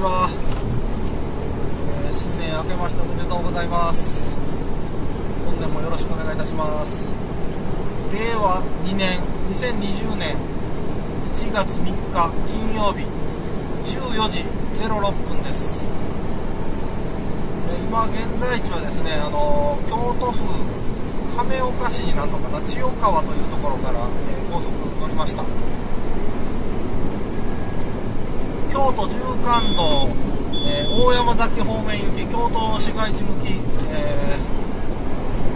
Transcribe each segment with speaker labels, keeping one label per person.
Speaker 1: ちは、えー新年明けましておめでとうございます。本年もよろしくお願いいたします。令和2年2020年1月3日金曜日14時06分です。えー今現在地はですねあのー京都府亀岡市になるのかな千代川というところから、えー高速乗りました。京都縦貫道、えー大山崎方面行き京都市街地向き、えー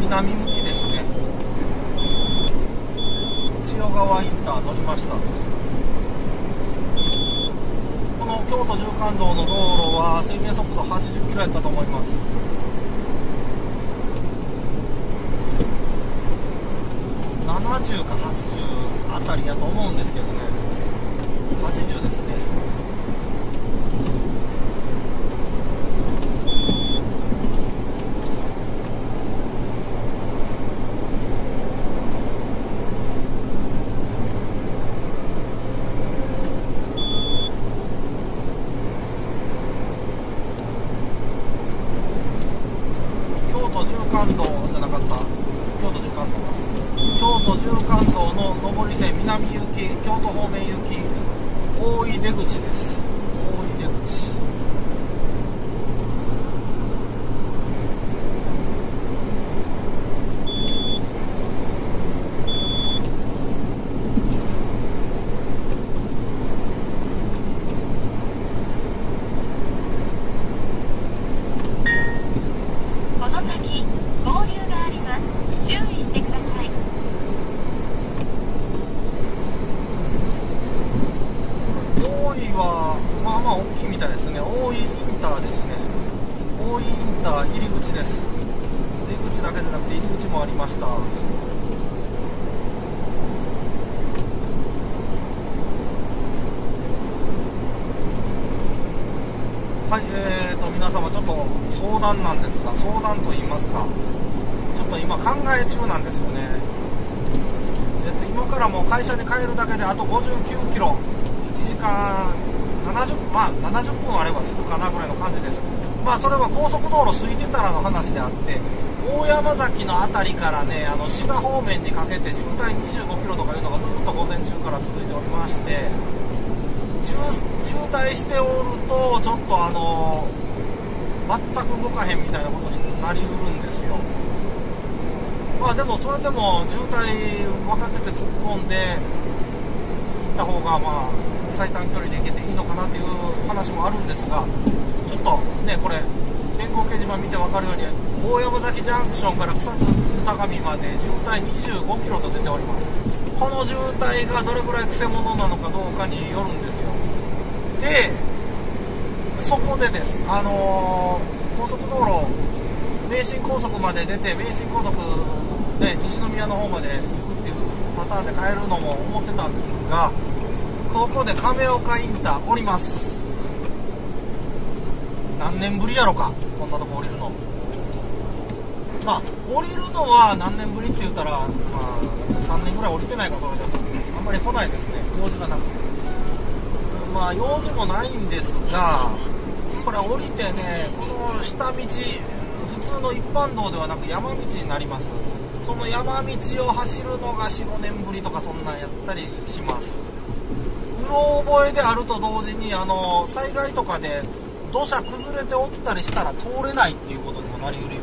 Speaker 1: 南向きですね。千代川インター乗りました。この京都縦貫道の道路は制限速度80キロやったと思います。70か80あたりやと思うんですけどね。80ですね京都縦貫道じゃなかった京都縦貫道か京都縦貫道の上り線南行き京都方面行き大井出口です大井出口
Speaker 2: この先、合流があります。注意してください。
Speaker 1: 大井はまあまあ大きいみたいですね大井インターですね大井インター入り口です出口だけじゃなくて入り口もありましたはいえーと皆様ちょっと相談なんですが相談と言いますかちょっと今考え中なんですよね。えっと今からもう会社に帰るだけであと59キロ1時間70まあ70分あれば着くかなぐらいの感じです。まあそれは高速道路空いてたらの話であって大山崎の辺りからねあの滋賀方面にかけて渋滞25キロとかいうのがずっと午前中から続いておりまして渋渋滞しておるとちょっとあの全く動かへんみたいなことになりうるんですよ。まあでもそれでも渋滞分かってて突っ込んで行った方がまあ最短距離で行けていいのかなっていう話もあるんですがちょっとねこれ電光掲示板見て分かるように大山崎ジャンクションから草津高見まで渋滞25キロと出ております。この渋滞がどれぐらいくせ者なのかどうかによるんですよ。でそこでです。あのー高速道路名神高速まで出て名神高速で西宮の方まで行くっていうパターンで帰るのも思ってたんですがここで亀岡インター降ります。何年ぶりやろかこんなとこ降りるの。まあ降りるのは何年ぶりって言ったら、まあ、3年ぐらい降りてないかそれでも。あんまり来ないですね。用事がなくてまあ用事もないんですがこれ降りてねこの下道普通の一般道ではなく山道になります。その山道を走るのが45年ぶりとかそんなんやったりします。うろ覚えであると同時にあの災害とかで土砂崩れておったりしたら通れないっていうことにもなりうる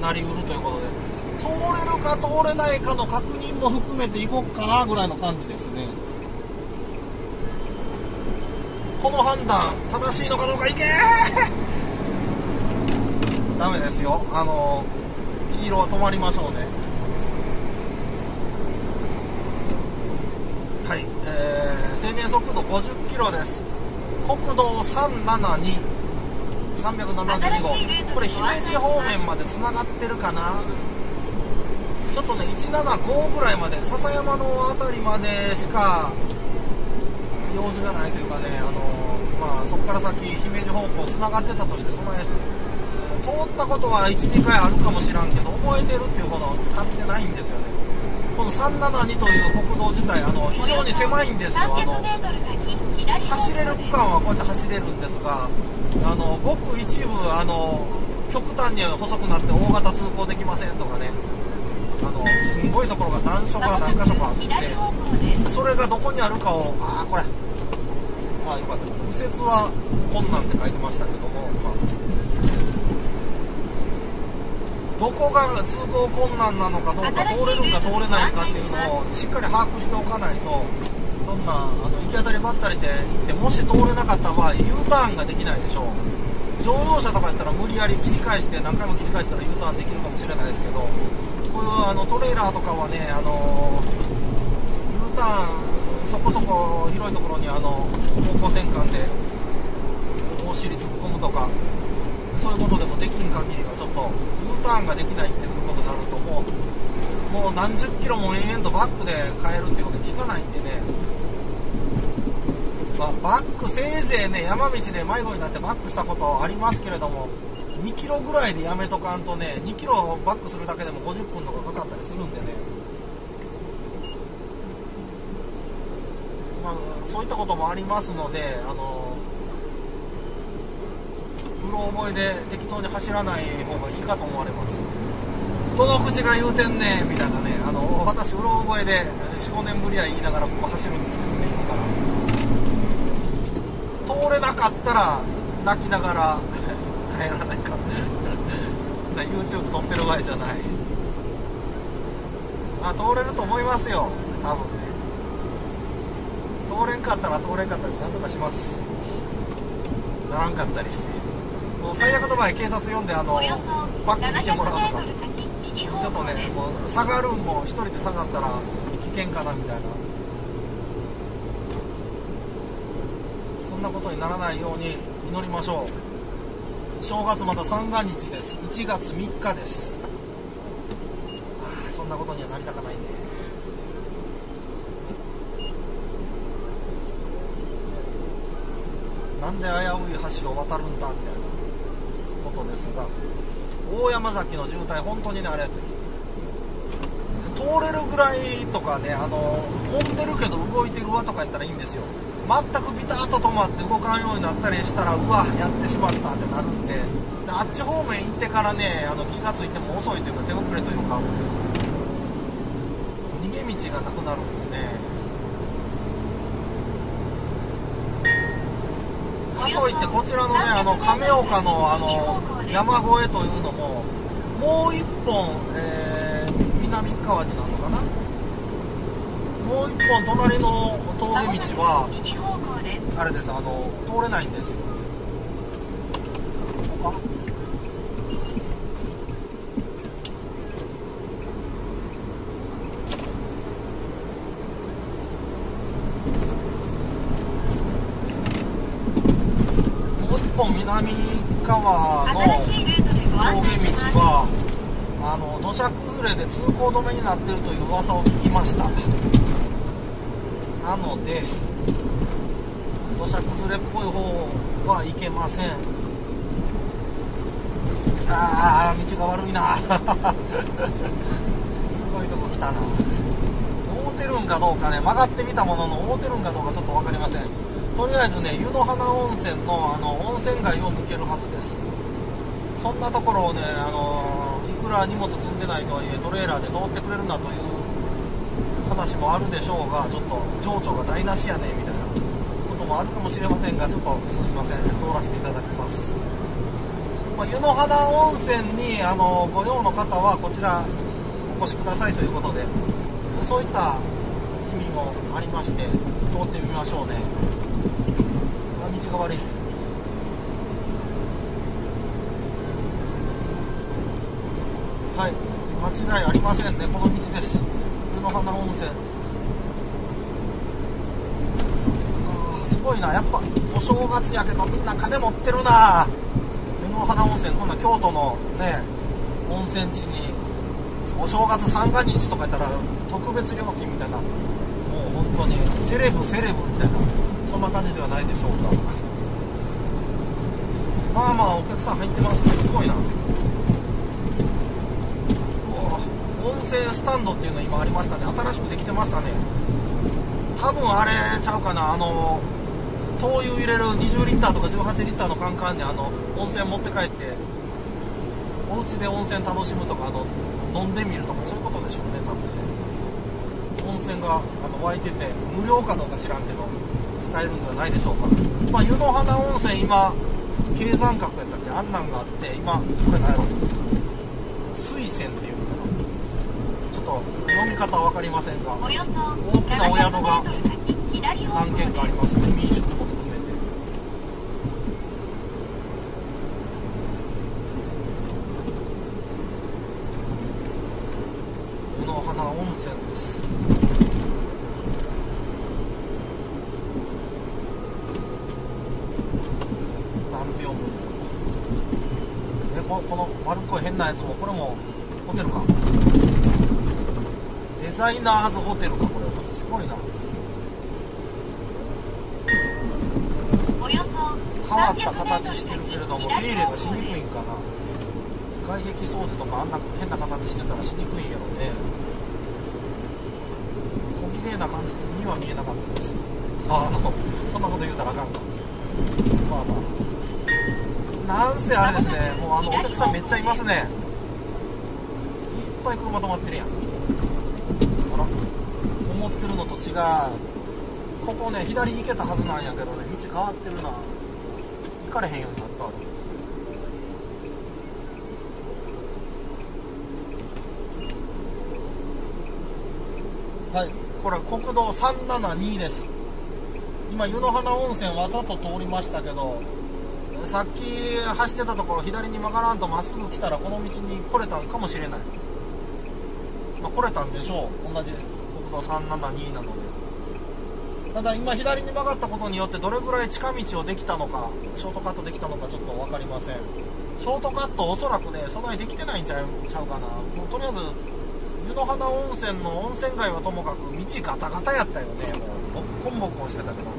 Speaker 1: なりうるということで。通れるか通れないかの確認も含めていこうかなぐらいの感じですね。この判断正しいのかどうかいけー。ダメですよ。あの黄色は止まりましょうね。はい、えー制限速度50キロです。国道372 372号。これ姫路方面までつながってるかな？ちょっとね175ぐらいまで笹山の辺りまでしか用事がないというかねあのまあそこから先姫路方向つながってたとしてその辺通ったことは12回あるかもしらんけど覚えてるっていうほど使ってないんですよね。この372という国道自体あの非常に狭いんですよ。あの走れる区間はこうやって走れるんですがあのごく一部あの極端に細くなって大型通行できませんとかね。あのすんごいところが何所か何箇所かあってそれがどこにあるかをああこれああよかった右折は困難って書いてましたけども、まあどこが通行困難なのかどうか通れるか通れないかっていうのをしっかり把握しておかないとそんなあの行き当たりばったりで行ってもし通れなかった場合 U ターンができないでしょう。乗用車とかやったら無理やり切り返して何回も切り返したら U ターンできるかもしれないですけどこういうあのトレーラーとかはねあの U ターンそこそこ広いところにあの方向転換でお尻突っ込むとかそういうことでもできん限りはちょっと U ターンができないっていうことになるともうもう何十キロも延々とバックで帰るっていうわけにいかないんでね、まあ、バックせいぜいね山道で迷子になってバックしたことありますけれども2キロぐらいでやめとかんとね2キロバックするだけでも50分とかかかったりするんでねまあ、そういったこともありますので、あのうろ覚えで適当に走らない方がいいかと思われます。どの口が言うてんねんみたいなね、あの私、うろ覚えで4、5年ぶりは言いながらここ走るんですけどね、今から。通れなかったら泣きながら 帰らないか YouTube 撮ってる場合じゃない。まあ、通れると思いますよ、多分。通れんかったら通れんかったら何とかします。ならんかったりして。もう最悪の場合警察呼んであのバック見てもらうとか。ちょっとねもう下がるんも一人で下がったら危険かなみたいな。そんなことにならないように祈りましょう。正月また三が日です。1月3日です。あそんなことにはなりたかないねなんで危うい橋を渡るんだみたいなことですが大山崎の渋滞本当にねあれ通れるぐらいとかねあの混んでるけど動いてるわとかやったらいいんですよ。全くビタッと止まって動かんようになったりしたらうわやってしまったってなるんでであっち方面行ってからねあの気がついても遅いというか手遅れというか逃げ道がなくなるでねかといってこちらのねあの亀岡のあの山越えというのももう一本、えー南側になるのかな？もう一本隣の峠道はあれですあの通れないんですよここかもう一本南側の峠道はあの土砂崩れで通行止めになっているという噂を聞きました。なので土砂崩れっぽい方は行けません。ああ道が悪いな。すごいとこ来たな。合うてるんかどうかね曲がってみたものの合うてるんかどうかちょっと分かりません。とりあえずね湯の花温泉のあの温泉街を抜けるはずです。そんなところをね、あのいくら荷物積んでないとはいえトレーラーで通ってくれるなという話もあるでしょうがちょっと情緒が台無しやねみたいなこともあるかもしれませんがちょっとすみません。通らせていただきます、まあ湯の花温泉にあのご用の方はこちらお越しくださいということでそういった意味もありまして通ってみましょうね。あ道が悪い。はい。間違いありませんね。この道です。湯の花温泉。あーすごいな。やっぱお正月やけどみんな金持ってるな。湯の花温泉。こんな京都のね温泉地にお正月三が日とかやったら特別料金みたいな。もう本当にセレブセレブみたいな。そんな感じではないでしょうか。まあまあお客さん入ってますね。すごいな。温泉スタンドっていうの今ありましたね。新しくできてましたね。多分あれちゃうかな。あの灯油入れる20リッターとか18リッターのカンカンにあの温泉持って帰ってお家で温泉楽しむとかあの飲んでみるとかそういうことでしょうね多分ね。温泉があの湧いてて無料かどうか知らんけど。使えるんではないでしょうか、まあ、湯の花温泉今経山閣やったっけ？あんなんがあって今これ何やろ水泉っていうのかな。ちょっと読み方は分かりませんが大きなお宿が
Speaker 2: 700メートル先左方向
Speaker 1: 何軒かありますね民宿も含めて湯の花温泉ですなんて読むえここの丸っこい変なやつもこれもホテルかデザイナーズホテルかこれは。すごいな。変わった形してるけれども手入れがしにくいんかな。外壁掃除とかあんな変な形してたらしにくいんやろね。小綺麗な感じには見えなかったです。ああの そんなこと言うたらあかんか。まあまあ。なんせあれですねもうあのお客さんめっちゃいますね。いっぱい車止まってるやん違うここね左行けたはずなんやけどね道変わってるな。行かれへんようになった。はい。これ国道372です。今湯の花温泉わざと通りましたけどさっき走ってたところ左に曲がらんとまっすぐ来たらこの道に来れたんかもしれない、まあ、来れたんでしょう。同じ国道372なので。ただ今左に曲がったことによってどれぐらい近道をできたのかショートカットできたのかちょっと分かりません。ショートカットおそらくね備えできてないんちゃうちゃうかな。もうとりあえず湯の花温泉の温泉街はともかく道ガタガタやったよね。もうボッコンボコンしてたけど。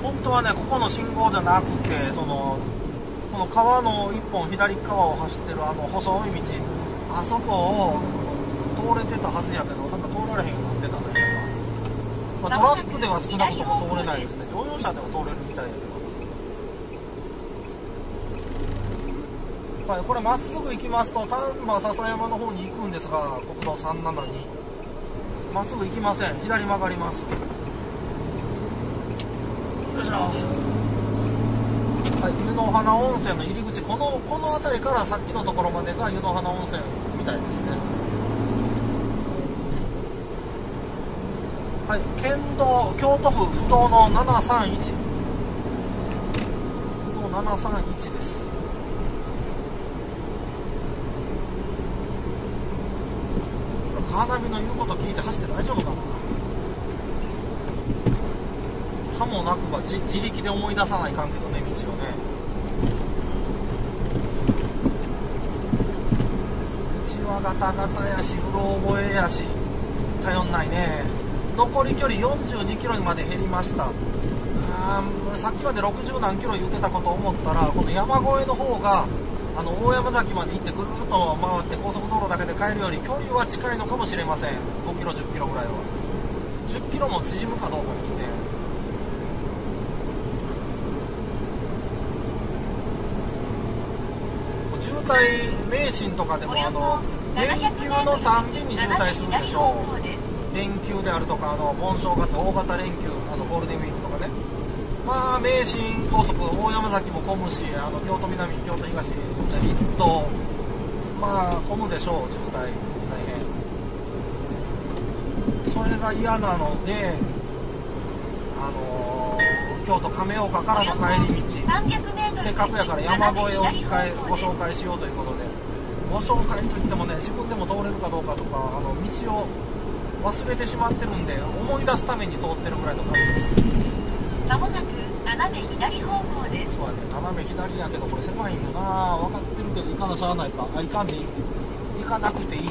Speaker 1: 本当はねここの信号じゃなくてそのこの川の一本左側を走ってるあの細い道。あそこを通れてたはずやけどなんか通られへんようになってたね。今、まあ、トラックでは少なくとも通れないですね。乗用車では通れるみたいやけどはい、これまっすぐ行きますと丹波篠山の方に行くんですが国道372まっすぐ行きません。左曲がります。よいしょはい湯の花温泉の入り口このこの辺りからさっきのところまでが湯の花温泉みたいですね。はい県道京都府不動の731不動731です。カーナビの言うこと聞いて走って大丈夫かな？さもなくば自自力で思い出さないかんけどね。道をね。道はガタガタやしうろ覚えやし頼んないね。残り距離42キロにまで減りました。あさっきまで60何キロ言ってたこと思ったらこの山越えの方があの大山崎まで行ってぐるっと回って高速道路だけで帰るより距離は近いのかもしれません。5キロ10キロぐらいは。10キロも縮むかどうかですね。渋滞名神とかでもあの連休のたんびに渋滞するでしょう。連休であるとかあの盆正月大型連休あのゴールデンウィークとかね。まあ名神高速大山崎も混むしあの京都南京都東一東まあ混むでしょう渋滞。大変。それが嫌なのであの京都亀岡からの帰り道。せっかくやから山越えを一回ご紹介しようということで。ご紹介といってもね自分でも通れるかどうかとかあの道を忘れてしまってるんで思い出すために通ってるぐらいの感じです。
Speaker 2: まもなく斜め左方向です。
Speaker 1: そうやね斜め左やけどこれ狭いんよな。分かってるけど行かなしゃあないか。あ行かんでいい。行かなくていい。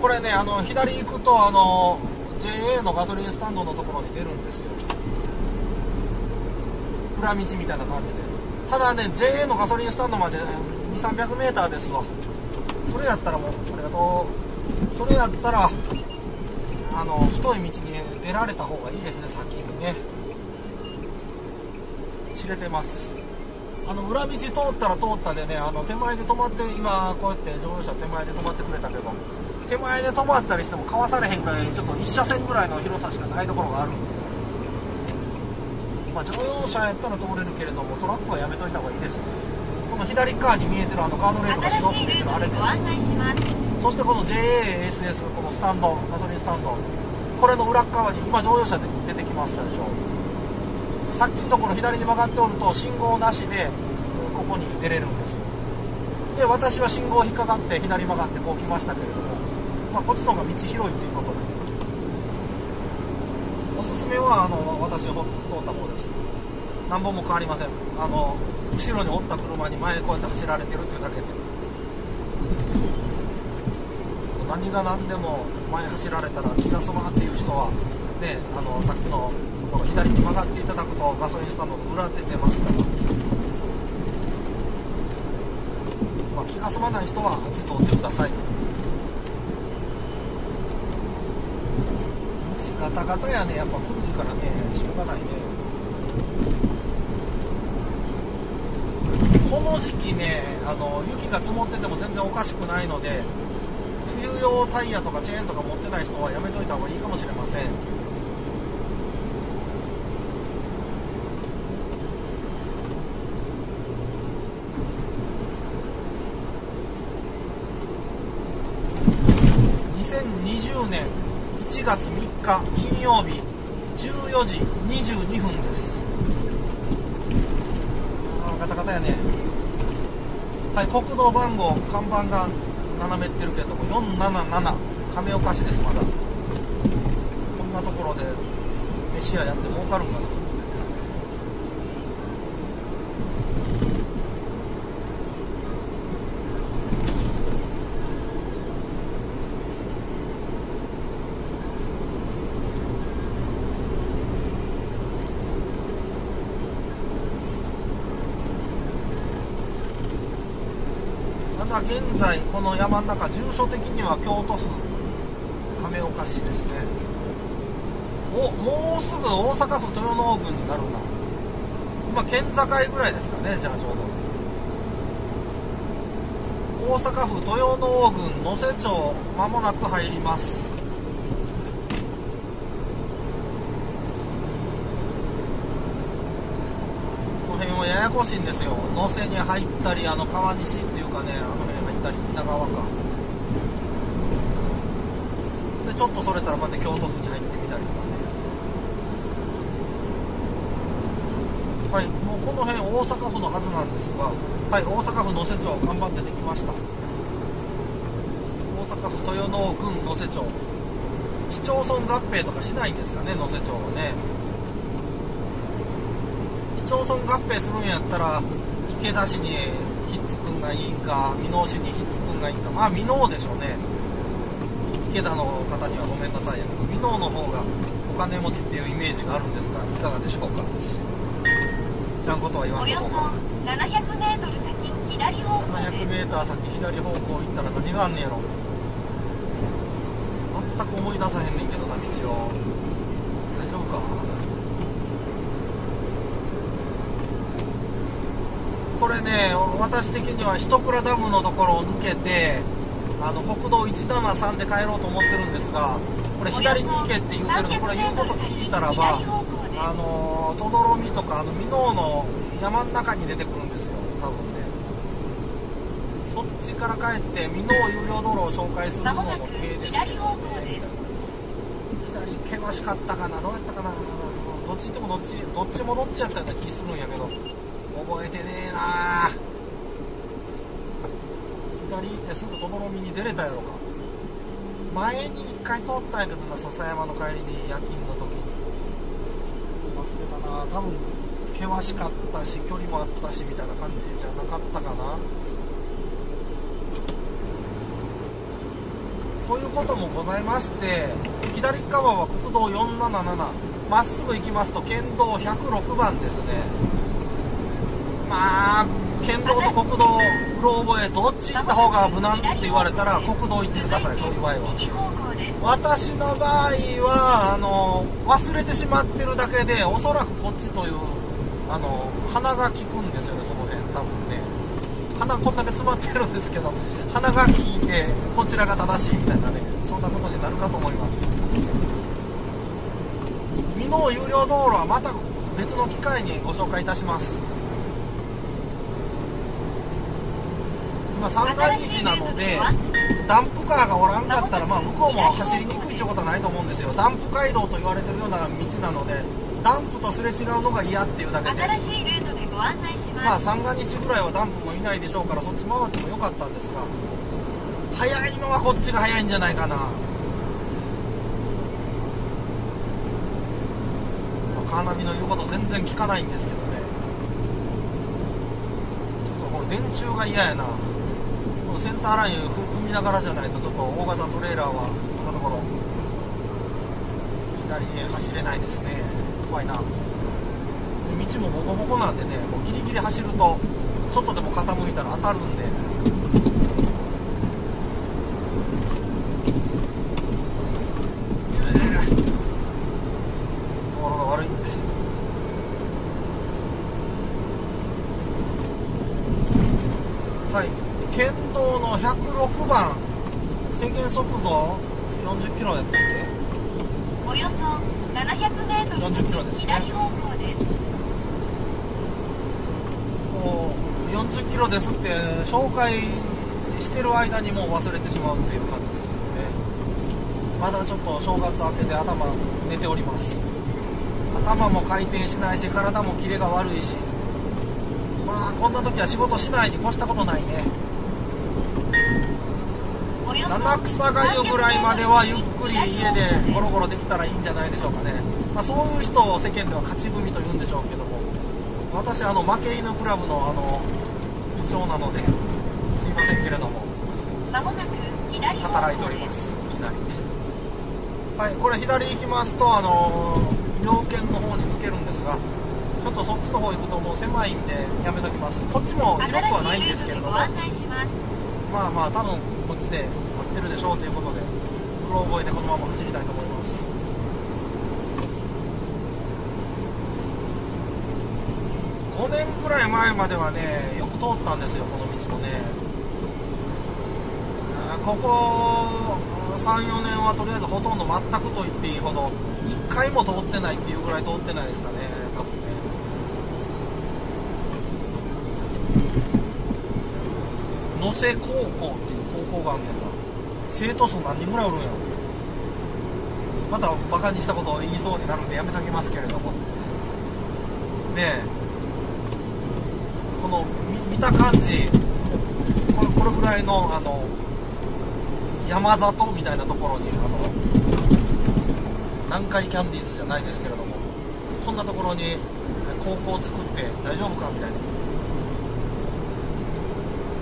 Speaker 1: これねあの左行くとあの JA のガソリンスタンドのところに出るんですよ裏道みたいな感じで。ただね JA のガソリンスタンドまで2300メーターですわ。それやったらもうありがとう。それやったらあの太い道に出られた方がいいですね先にね。知れてます。あの裏道通ったら通ったでねあの手前で止まって今こうやって乗用車手前で止まってくれたけど手前で止まったりしてもかわされへんぐらいちょっと1車線ぐらいの広さしかないところがあるんで、まあ、乗用車やったら通れるけれどもトラックはやめといた方がいいですね。この左側に見えてるあのガードレールが白く見えてるあれです。そしてこの JASS このスタンドガソリンスタンド。これの裏っ側に今乗用車で出てきましたでしょさっきのところ左に曲がっておると信号なしでここに出れるんですよ。で私は信号引っかかって左曲がってこう来ましたけれども、まあ、こっちの方が道広いっていうことでおすすめはあの私の通った方です。何本も変わりません。あの後ろにおった車に前こうやって走られてるっていうだけで。何が何でも前走られたら気が済まんっていう人はねあのさっきのところ左に曲がっていただくとガソリンスタンドの裏出てますから、まあ、気が済まない人はあっち通ってください。道ガタガタやね。やっぱ古からねしょうがないね。この時期ねあの雪が積もってても全然おかしくないので冬用タイヤとかチェーンとか持ってない人はやめといた方がいいかもしれません。2020年1月3日金曜日14時22分です。あガタガタやね。はい国道番号看板が斜めってるけども477亀岡市ですまだ。こんなところで飯屋やって儲かるんかなまだ現在この山の中住所的には京都府亀岡市ですね。おもうすぐ大阪府豊能郡になるな。今県境ぐらいですかねじゃあちょうど。大阪府豊能郡能勢町まもなく入ります。この辺はややこしいんですよ。能勢に入ったりあの川西っていうかねあの辺たり稲川か。でちょっとそれたらまた京都府に入ってみたりとかね。はいもうこの辺大阪府のはずなんですがはい大阪府能勢町頑張ってできました。大阪府豊能郡能勢町市町村合併とかしないんですかね能勢町はね。市町村合併するんやったら池田市にひっつくんがいいんか箕面市にひっつくんがいいんか。まあ箕面でしょうね。池田の方にはごめんなさいやけど箕面の方がお金持ちっていうイメージがあるんですがいかがでしょうか。いらんことは言わんとこうか。
Speaker 2: 700メートル先左方向です。
Speaker 1: 700m 先左方向行ったら何があんねやろ。全く思い出さへんねんけどな道を。大丈夫か？これね私的には一倉ダムのところを抜けてあの国道173で帰ろうと思ってるんですがこれ左に行けって言うてるのこれ言うこと聞いたらばあの等々力とかあの箕面の山の中に出てくるんですよ多分ね。そっちから帰って箕面有料道路を紹介するのも手ですけどね。左険しかったかなどうやったかなどっち行ってもどっちどっちもどっちやったような気するんやけど覚えてねえな。左行ってすぐ等々力に出れたやろか。前に一回通ったんやけどな笹山の帰りに夜勤の時に。忘れたな。多分険しかったし距離もあったしみたいな感じじゃなかったかな。ということもございまして左側は国道477まっすぐ行きますと県道106番ですね。まあ県道と国道うろ覚えどっち行った方が無難って言われたら国道行ってくださいそういう場合は。私の場合はあの忘れてしまってるだけでおそらくこっちというあの鼻が利くんですよねその辺多分ね。鼻こんだけ詰まってるんですけど鼻が利いてこちらが正しいみたいなねそんなことになるかと思います。美濃有料道路はまた別の機会にご紹介いたします今三が日なのでダンプカーがおらんかったら、まあ、向こうも走りにくいということはないと思うんですよ。ダンプ街道と言われてるような道なのでダンプとすれ違うのが嫌っていうだけで。
Speaker 2: 新しいルートでご案内し
Speaker 1: まあ三が日ぐらいはダンプもいないでしょうからそっち回ってもよかったんですが早いのはこっちが早いんじゃないかな、まあ、カーナビの言うこと全然聞かないんですけどね。ちょっとこの電柱が嫌やなのセンターラインを踏みながらじゃないとちょっと大型トレーラーはこんなところ左へ走れないですね。怖いな。道もボコボコなんでねもうギリギリ走るとちょっとでも傾いたら当たるんで道路が悪いはい県道の106番制限速度40キロやったっけ
Speaker 2: およそ700メートル
Speaker 1: 40キロですね
Speaker 2: 左方向です
Speaker 1: こう40キロですって紹介してる間にもう忘れてしまうっていう感じですけどね。まだちょっと正月明けで頭寝ております。頭も回転しないし体もキレが悪いし。まあこんな時は仕事しないに越したことないね。七草がゆぐらいまではゆっくり家でゴロゴロできたらいいんじゃないでしょうかね、まあ、そういう人を世間では勝ち組と言うんでしょうけども。私あの負け犬クラブのあの部長なのですいませんけれども。働いております。いきなりはいこれ左行きますとあの猟犬の方に抜けるんですがちょっとそっちの方行くともう狭いんでやめときます。こっちも広くはないんですけれども。
Speaker 2: ま
Speaker 1: あまあ多分こっちで合ってるでしょうということで黒覚えでこのまま走りたいと思います。5年ぐらい前まではねよく通ったんですよこの道もねあーここ34年はとりあえずほとんど全くと言っていいほど1回も通ってないっていうぐらい通ってないですかね多分。ね野瀬高校っていう高校があんねんな。生徒数何人ぐらいおるんやろ。またバカにしたことを言いそうになるんでやめときますけれども。ねえ。この見見た感じこれこれぐらいのあの山里みたいなところにあの南海キャンディーズじゃないですけれどもこんなところに高校作って大丈夫かみたいな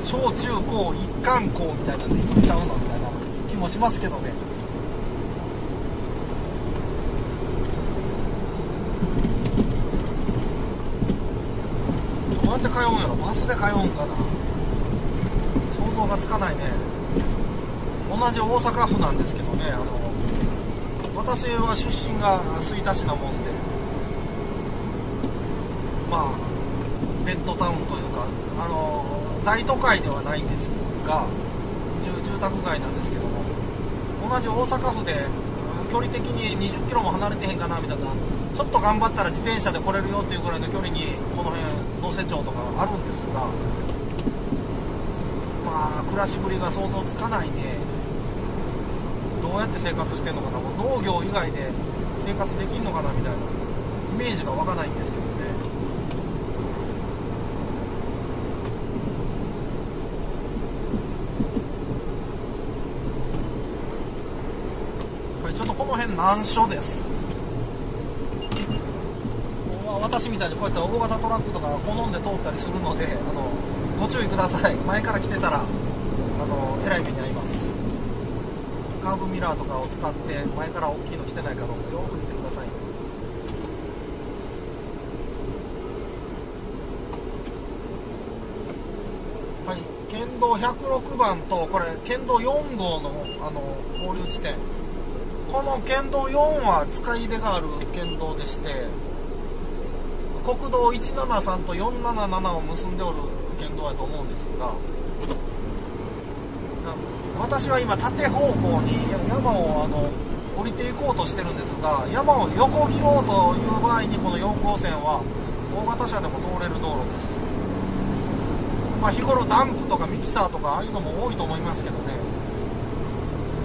Speaker 1: 小中高一貫校みたいなんで行っちゃうのみたいな気もしますけどね。どうやって通うんやろ？バスで通うんかな？想像がつかないね。同じ大阪府なんですけどねあの私は出身が吹田市なもんでまあベッドタウンというかあの大都会ではないんですが住宅街なんですけども同じ大阪府で距離的に20キロも離れてへんかなみたいなちょっと頑張ったら自転車で来れるよっていうぐらいの距離にこの辺能勢町とかあるんですがまあ暮らしぶりが想像つかないねどうやって生活してんのかな？農業以外で生活できんのかなみたいなイメージが湧かないんですけどね。これちょっとこの辺難所です。私みたいにこうやって大型トラックとか好んで通ったりするのであのご注意ください。前から来てたらあのえらい目に遭います。カーブミラーとかを使って前から大きいの来てないかどうかよく見てください。はい。県道106番とこれ県道4号のあの合流地点。この県道4は使い出がある県道でして国道173と477を結んでおる県道やと思うんですが私は今縦方向に山をあの降りていこうとしてるんですが山を横切ろうという場合にこの4号線は大型車でも通れる道路です。まあ日頃ダンプとかミキサーとかああいうのも多いと思いますけどね。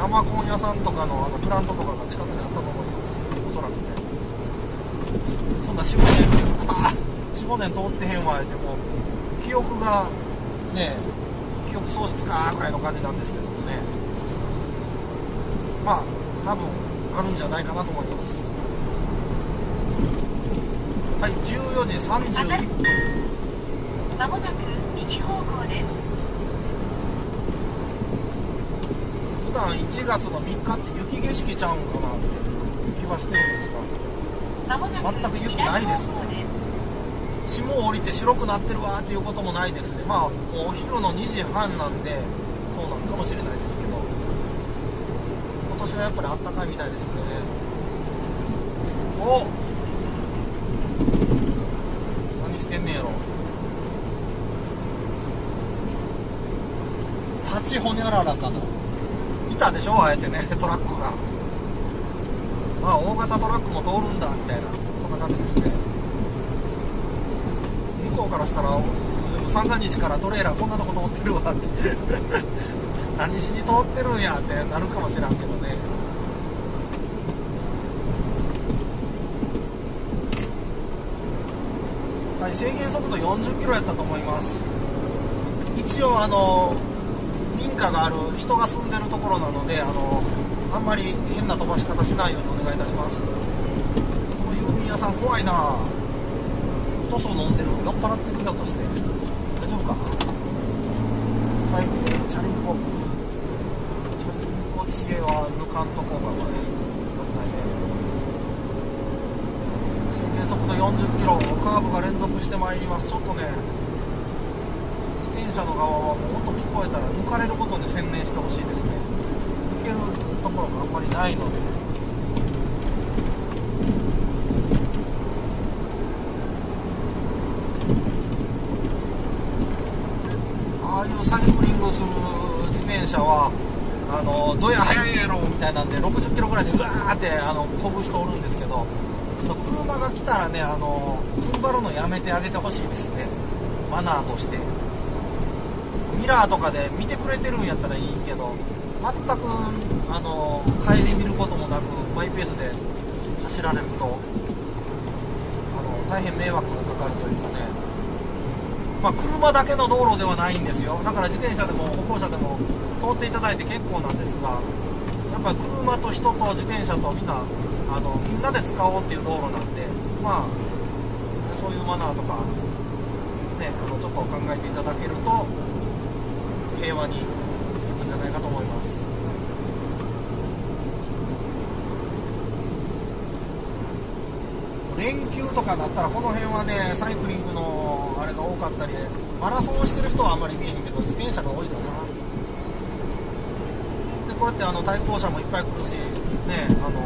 Speaker 1: 生コン屋さんとかのあのプラントとかが近くにあったと思います。おそらくね。そんな45年あ45年通ってへんわっても記憶がね記憶喪失かぐらいの感じなんですけどもねまあ多分あるんじゃないかなと思いますはい14時31分
Speaker 2: まもなく右方向です。
Speaker 1: 普段1月の3日って雪景色ちゃうんかなって気はしてるんですが全く雪ないです
Speaker 2: 左方向です。
Speaker 1: 霜を降りて白くなってるわーっていうこともないですね。まあお昼の2時半なんでそうなのかもしれないですけど。今年はやっぱりあったかいみたいですね。お何してんねやろ。立ちほにゃららかな。いたでしょあえてねトラックが。まあ大型トラックも通るんだみたいなそんな感じですね向こうからしたら三が日からトレーラーこんなとこ通ってるわって。何しに通ってるんやってなるかもしらんけどね。はい制限速度40キロやったと思います。一応あの民家がある人が住んでるところなのであのあんまり変な飛ばし方しないようにお願いいたします。この郵便屋さん怖いな。塗装飲んでる酔っ払ってくよとして大丈夫か？はいチャリンコ。チャリンコ知恵は抜かんとこうかこれよくないね。制限速度40キロ。カーブが連続してまいります。ちょっとね。自転車の側はもう音聞こえたら抜かれることに専念してほしいですね。抜けるところがあんまりないので。ああいうサイクリングする自転車はあのどや速いやろみたいなんで60キロぐらいでうわーってあのこぐ人おるんですけどその車が来たらねあの踏ん張るのやめてあげてほしいですね。マナーとして。ミラーとかで見てくれてるんやったらいいけど全くあの帰り見ることもなくマイペースで走られるとあの大変迷惑がかかるというかね。まあ、車だけの道路ではないんですよ。だから自転車でも歩行者でも通っていただいて結構なんですがやっぱり車と人と自転車とみんなあのみんなで使おうっていう道路なんでまあそういうマナーとかねあのちょっと考えていただけると平和にいくんじゃないかと思います。連休とかだったらこの辺はねサイクリングのあれが多かったりマラソンをしてる人はあんまり見えへんけど自転車が多いかな。こうやってあの対向車もいっぱい来るしねあの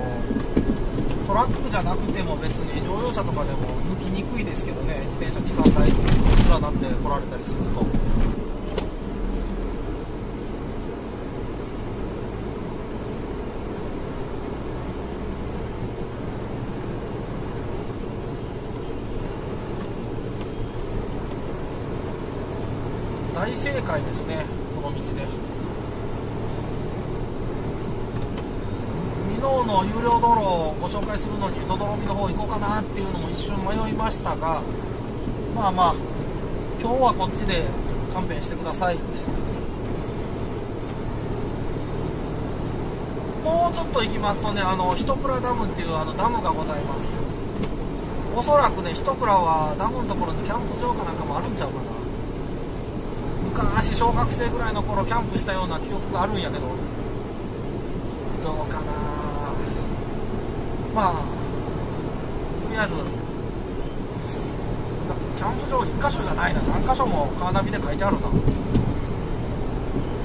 Speaker 1: トラックじゃなくても別に乗用車とかでも抜きにくいですけどね自転車23台すらなって来られたりすると大正解ですねこの道で箕面の有料道路をご紹介するのに等々力の方行こうかなっていうのも一瞬迷いましたがまあまあ今日はこっちで勘弁してください。もうちょっと行きますとねあの一倉ダムっていうあのダムがございます。おそらくね一倉はダムのところにキャンプ場かなんかもあるんちゃうかな。昔小学生ぐらいの頃キャンプしたような記憶があるんやけど。どうかな。まあとりあえずキャンプ場1箇所じゃないな何箇所もカーナビで書いてあるな。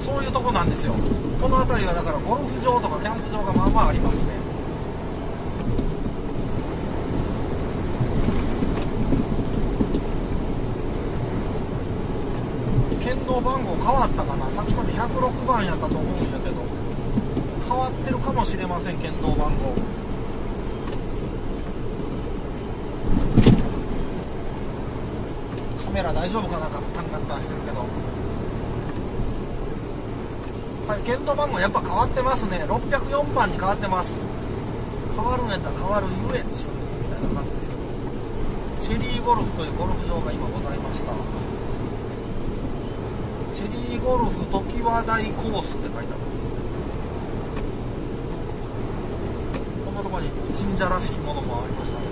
Speaker 1: そういうとこなんですよ。この辺りはだからゴルフ場とかキャンプ場がまあまあありますね。県道番号変わったかな？さっきまで106番やったと思うんやけど。変わってるかもしれません県道番号カメラ大丈夫かなカッタンカッタンしてるけど。はい県道番号やっぱ変わってますね。604番に変わってます。変わるんやったら変わるゆえっちゅうみたいな感じですけど。チェリーゴルフというゴルフ場が今ございました。チェリーゴルフ常盤台コースって書いてある。こんなところに神社らしきものもありましたね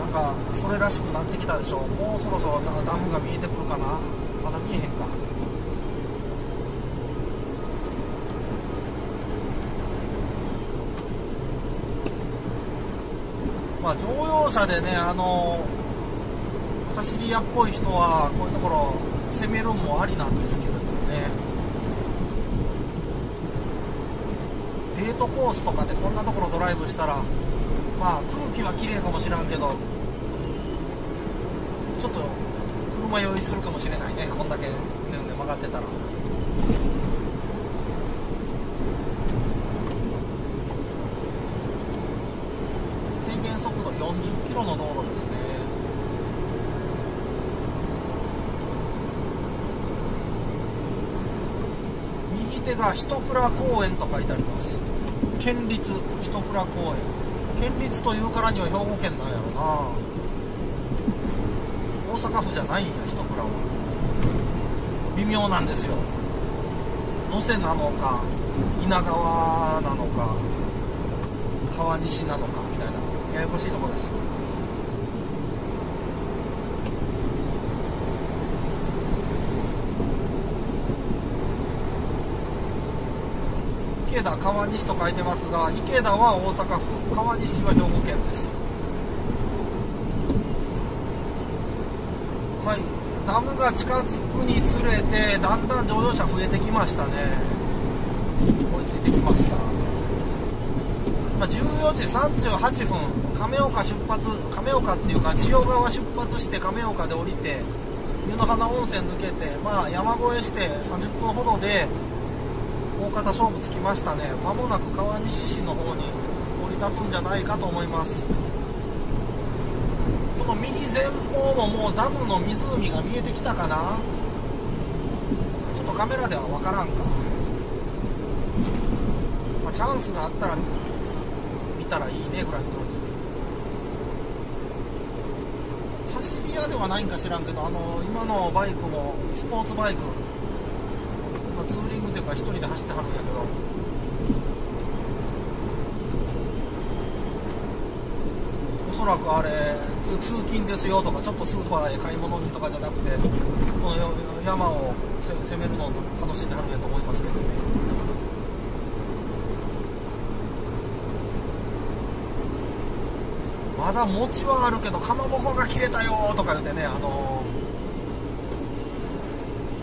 Speaker 1: なんかそれらしくなってきたでしょもうそろそろなんかダムが見えてくるかなまだ見えへんかまあ乗用車でねあの走り屋っぽい人はこういうところ攻めるんもありなんですけれどもね。デートコースとかでこんなところドライブしたらまあ空気は綺麗かもしらんけどちょっと車酔いするかもしれないねこんだけねうね曲がってたら制限速度40キロの道路ですね右手が一倉公園と書いてあります。県立一倉公園。県立というからには兵庫県なんやろな。大阪府じゃないんや一倉は。微妙なんですよ。能勢なのか稲川なのか川西なのかみたいなややこしいとこです。池田川西と書いてますが池田は大阪府川西は兵庫県です。はい。ダムが近づくにつれてだんだん乗用車増えてきましたね。追いついてきました、まあ、14時38分亀岡出発亀岡っていうか千代川出発して亀岡で降りて湯の花温泉抜けて、まあ、山越えして30分ほどで方勝負つきましたね。まもなく川西市の方に降り立つんじゃないかと思います。この右前方ももうダムの湖が見えてきたかな。ちょっとカメラでは分からんか、まあ、チャンスがあったら見たらいいねぐらいの感じで。走り屋ではないんか知らんけどあの今のバイクもスポーツバイクツーリングというか一人で走ってはるんやけど。おそらくあれ通勤ですよとかちょっとスーパーへ買い物にとかじゃなくてこの山を攻めるのを楽しんではるんやと思いますけどね。まだ餅はあるけどかまぼこが切れたよとか言ってねあの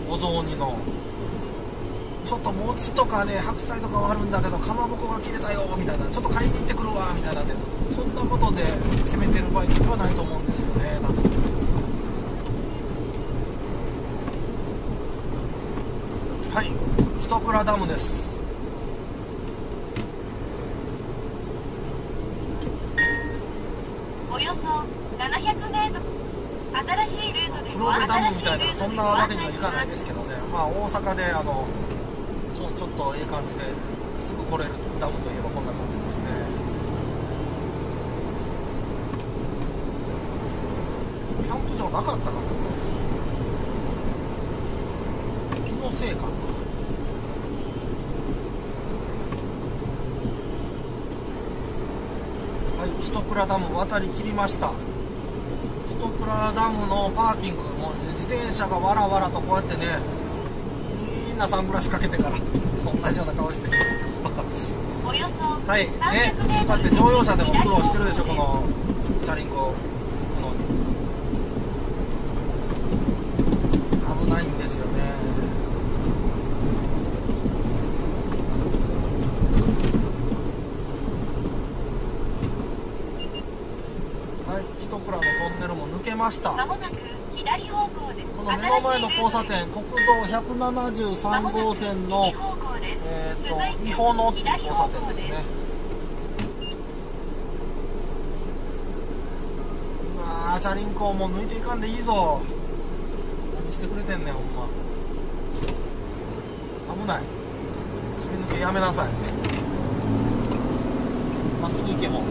Speaker 1: お雑煮の。ちょっと餅とかね白菜とかはあるんだけどかまぼこが切れたよみたいな。ちょっと買いに行ってくるわみたいなんでそんなことで攻めてるバイクではないと思うんですよね多分。はい。一倉ダムです。
Speaker 2: およそ700メートル新しいルートで
Speaker 1: 黒部ダムみたいなそんなわけにはいかないですけどね。まあ大阪であのとええ感じですぐ来れるダムといえばこんな感じですね。キャンプ場なかったかな気のせいかな。はい一倉ダム渡り切りました。一倉ダムのパーキングもう自転車がわらわらとこうやってねみんなサングラスかけてから。同じような顔してはい。ね。
Speaker 2: 300メートル
Speaker 1: だって乗用車でも苦労してるでしょこのチャリンコ。行くのに危ないんですよね。はい。一倉のトンネルも抜けました。この目の前の交差点国道173号線のと伊保野っていう交差点ですねうわチャリンコもう抜いていかんでいいぞ。何してくれてんねんほんま。危ない。すり抜けやめなさい。まっすぐ行けもう。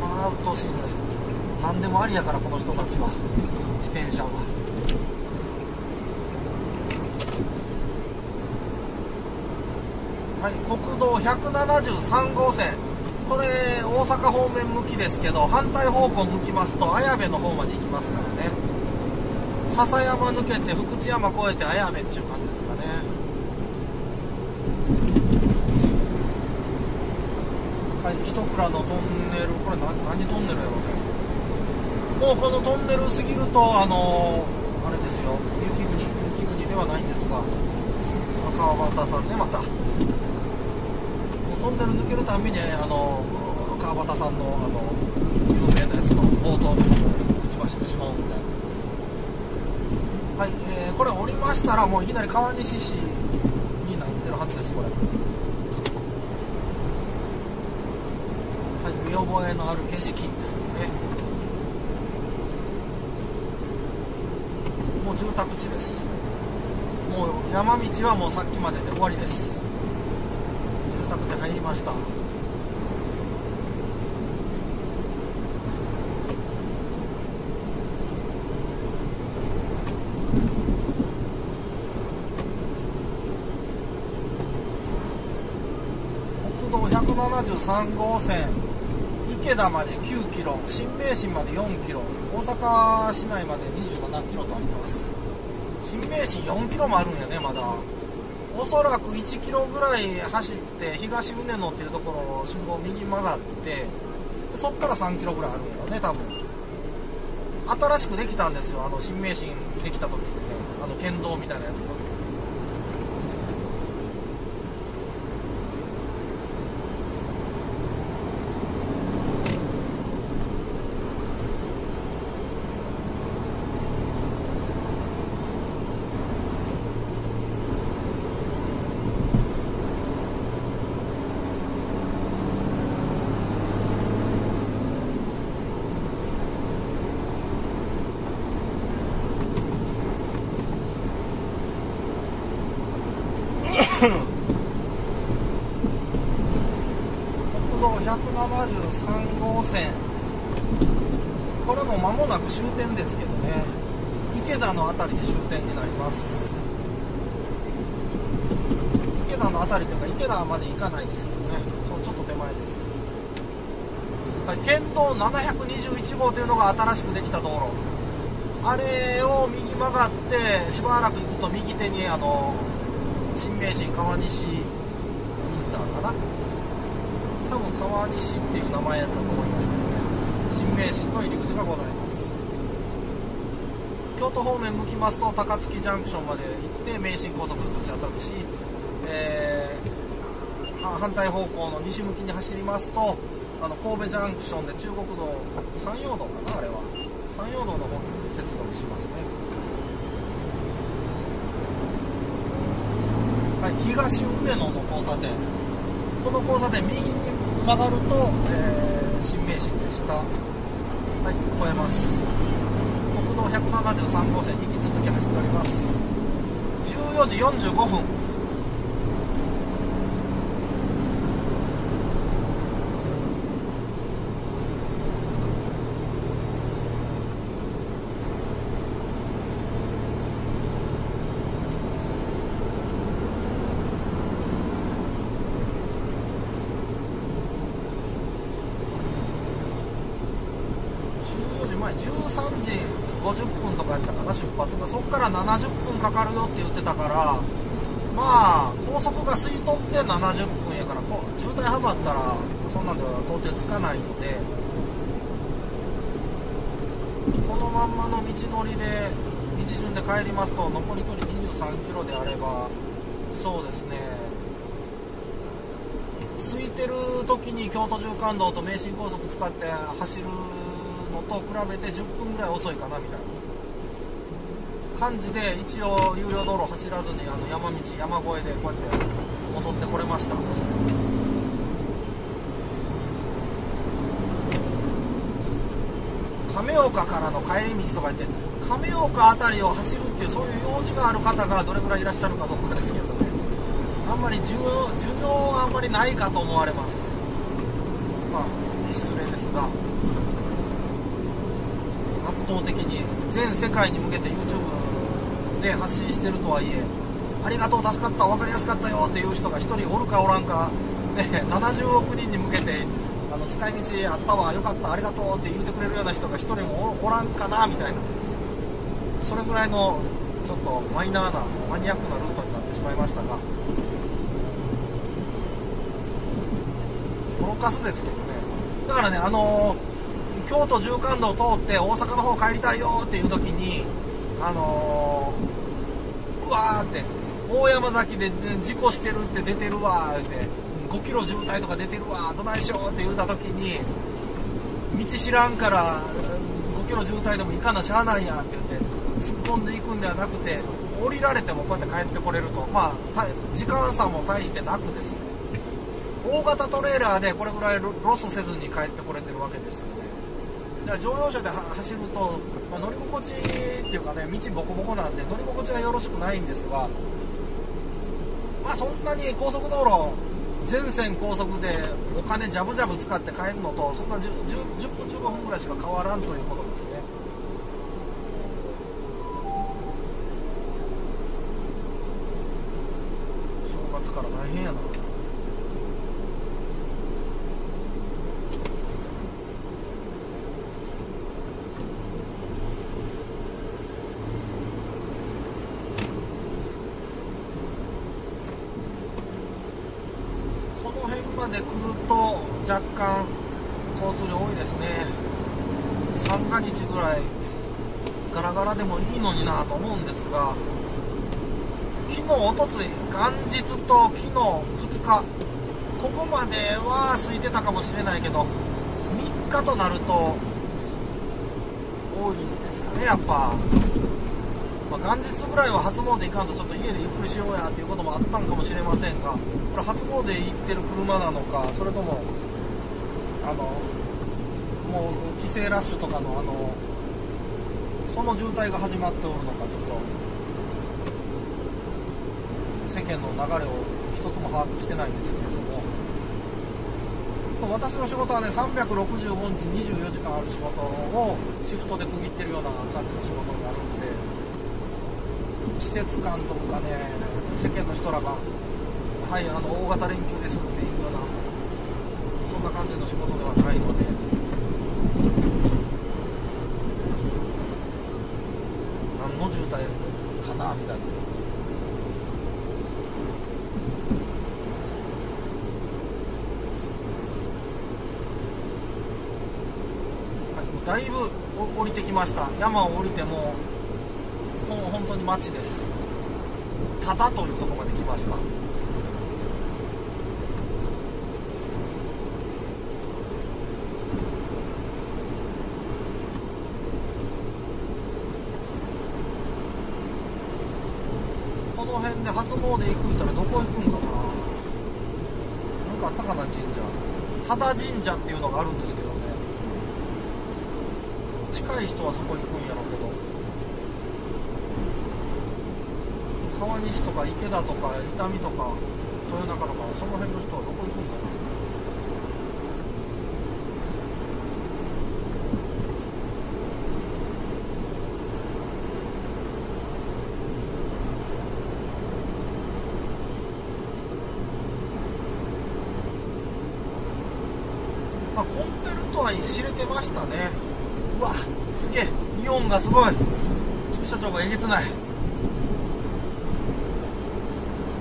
Speaker 1: まあうっとしいね何でもありやからこの人たちは。自転車は。はい、国道173号線。これ大阪方面向きですけど反対方向向きますと綾部の方まで行きますからね。笹山抜けて福知山越えて綾部っていう感じですかね。はい一倉のトンネル。これ何何トンネルやろうね。もうこのトンネル過ぎるとあのあれですよ。雪国雪国ではないんですが川端さんねまたトンネル抜けるたんびにあの川端さんのあの有名なやつの冒頭に口走ってしまうんで。はい、えーこれ降りましたらもういきなり川西市になってるはずですこれ。はい見覚えのある景色。ねもう住宅地です。もう山道はもうさっきまでで終わりです。住宅地入りました。国道173号線池田まで9キロ新名神まで4キロ大阪市内まで27キロとあります。新名神4キロもあるんやねまだ。おそらく1キロぐらい走って東船野っていうところの信号を右曲がってそっから3キロぐらいあるんやろね多分。新しくできたんですよあの新名神できた時にねあの県道みたいなやつが国道173号線これも間もなく終点ですけどね池田の辺りで終点になります池田の辺りというか池田まで行かないですけどねそうちょっと手前ですはい県道721号というのが新しくできた道路あれを右曲がってしばらく行くと右手にあの新名神川西インターかな多分川西っていう名前やったと思いますけどね新名神の入り口がございます京都方面向きますと高槻ジャンクションまで行って名神高速口当たるし、えー反対方向の西向きに走りますとあの神戸ジャンクションで中国道山陽道かなあれは。山陽道の方に接続しますね。はい、東梅野の交差点。この交差点右に曲がると、えー新名神でした。はい越えます。国道173号線に引き続き走っております。14時45分前13時50分出発がそっから70分かかるよって言ってたからまあ高速が吸い取って70分やからこ渋滞はまったらそんなんでは到底つかないのでこのまんまの道のりで道順で帰りますと残り距離23キロであればそうですね。空いてる時に京都縦貫道と名神高速使って走るのと比べて10分ぐらい遅いかなみたいな。感じで一応有料道路走らずにあの山道山越えでこうやって戻ってこれました。亀岡からの帰り道とか言って亀岡辺りを走るっていうそういう用事がある方がどれぐらいいらっしゃるかどうかですけどね。あんまり需要需要はあんまりないかと思われます。まあ失礼ですが。圧倒的に全世界に向けて YouTube で発信してるとはいえありがとう助かった分かりやすかったよっていう人が1人おるかおらんか、ね、70億人に向けてあの使い道あったわよかったありがとうって言ってくれるような人が1人もおらんかなみたいな。それぐらいのちょっとマイナーなマニアックなルートになってしまいましたが。ボロカスですけどね。だからねあのー京都縦貫道を通って大阪の方帰りたいよっていう時にあのーうわーって大山崎で事故してるって出てるわーって5キロ渋滞とか出てるわーどないしようって言った時に道知らんから5キロ渋滞でも行かなしゃあないやんって言って突っ込んでいくんではなくて降りられてもこうやって帰ってこれると。まあ時間差も大してなくですね。大型トレーラーでこれぐらいロスせずに帰ってこれてるわけですよ。だから乗用車で走ると、まあ乗り心地っていうかね道ボコボコなんで乗り心地はよろしくないんですがまあそんなに高速道路全線高速でお金ジャブジャブ使って帰るのとそんな 10, 10, 分15分ぐらいしか変わらんということですね。正月から大変やなこの辺まで来ると若干交通量多いですね三が日ぐらいガラガラでもいいのになと思うんですが昨日おとつい元日と昨日2日ここまでは空いてたかもしれないけど3日となると多いんですかねやっぱ、まあ、元日ぐらいは初詣行かんとちょっと家でゆっくりしようやっていうこともあったんかもしれませんがこれ初詣行ってる車なのかそれともあのもう帰省ラッシュとかのあのその渋滞が始まっておるのかちょっと世間の流れを一つも把握してないんですけれどもと私の仕事はね365日24時間ある仕事をシフトで区切ってるような感じの仕事になるんで季節感とかね世間の人らが「はいあの大型連休です」っていうようなそんな感じの仕事ではないので何の渋滞かなみたいな。はい、だいぶ降りてきました。山を降りてももう本当に町です。ただというところまで来ました。この辺で初詣行くんたらどこ行くんかな。なんかあったかな神社。多田神社っていうのがあるんですけど近い人はそこ行くんやろうけど。川西とか池田とか伊丹とか豊中とかその辺の人はどこ行くんかなまあ、混んでるとは知れてましたねうわすげえイオンがすごい。駐車場がえげつない。イ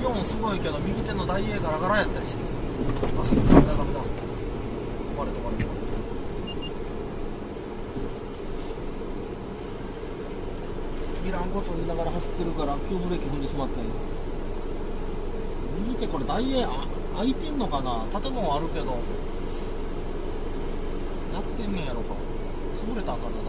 Speaker 1: オンすごいけど右手の大英ガラガラやったりして。あダメだダメだ。止まれ止まれ止まれいらんこと言いながら走ってるから急ブレーキ踏んでしまったよ右手これ大英あ開いてんのかな？建物あるけど。やってんねんやろか。潰れたんかな？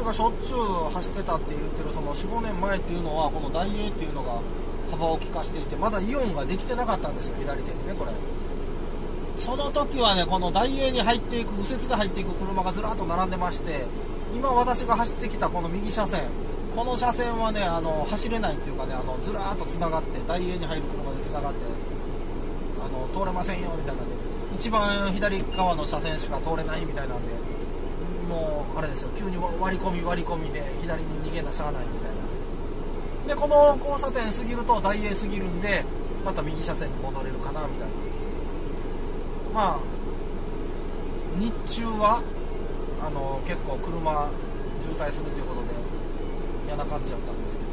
Speaker 1: 大英私がしょっちゅう走ってたって言ってるその45年前っていうのはこの大英っていうのが幅を利かしていてまだイオンができてなかったんですよ左手にねこれ。その時はねこの大英に入っていく右折で入っていく車がずらっと並んでまして今私が走ってきたこの右車線この車線はねあの走れないっていうかねあのずらっとつながって大英に入る車でつながってあの通れませんよみたいなんで一番左側の車線しか通れないみたいなんでもうあれですよ。急に割り込み割り込みで左に逃げなしゃあないみたいな。でこの交差点過ぎると大英過ぎるんでまた右車線に戻れるかなみたいな。まあ日中はあの結構車渋滞するということで嫌な感じだったんですけど。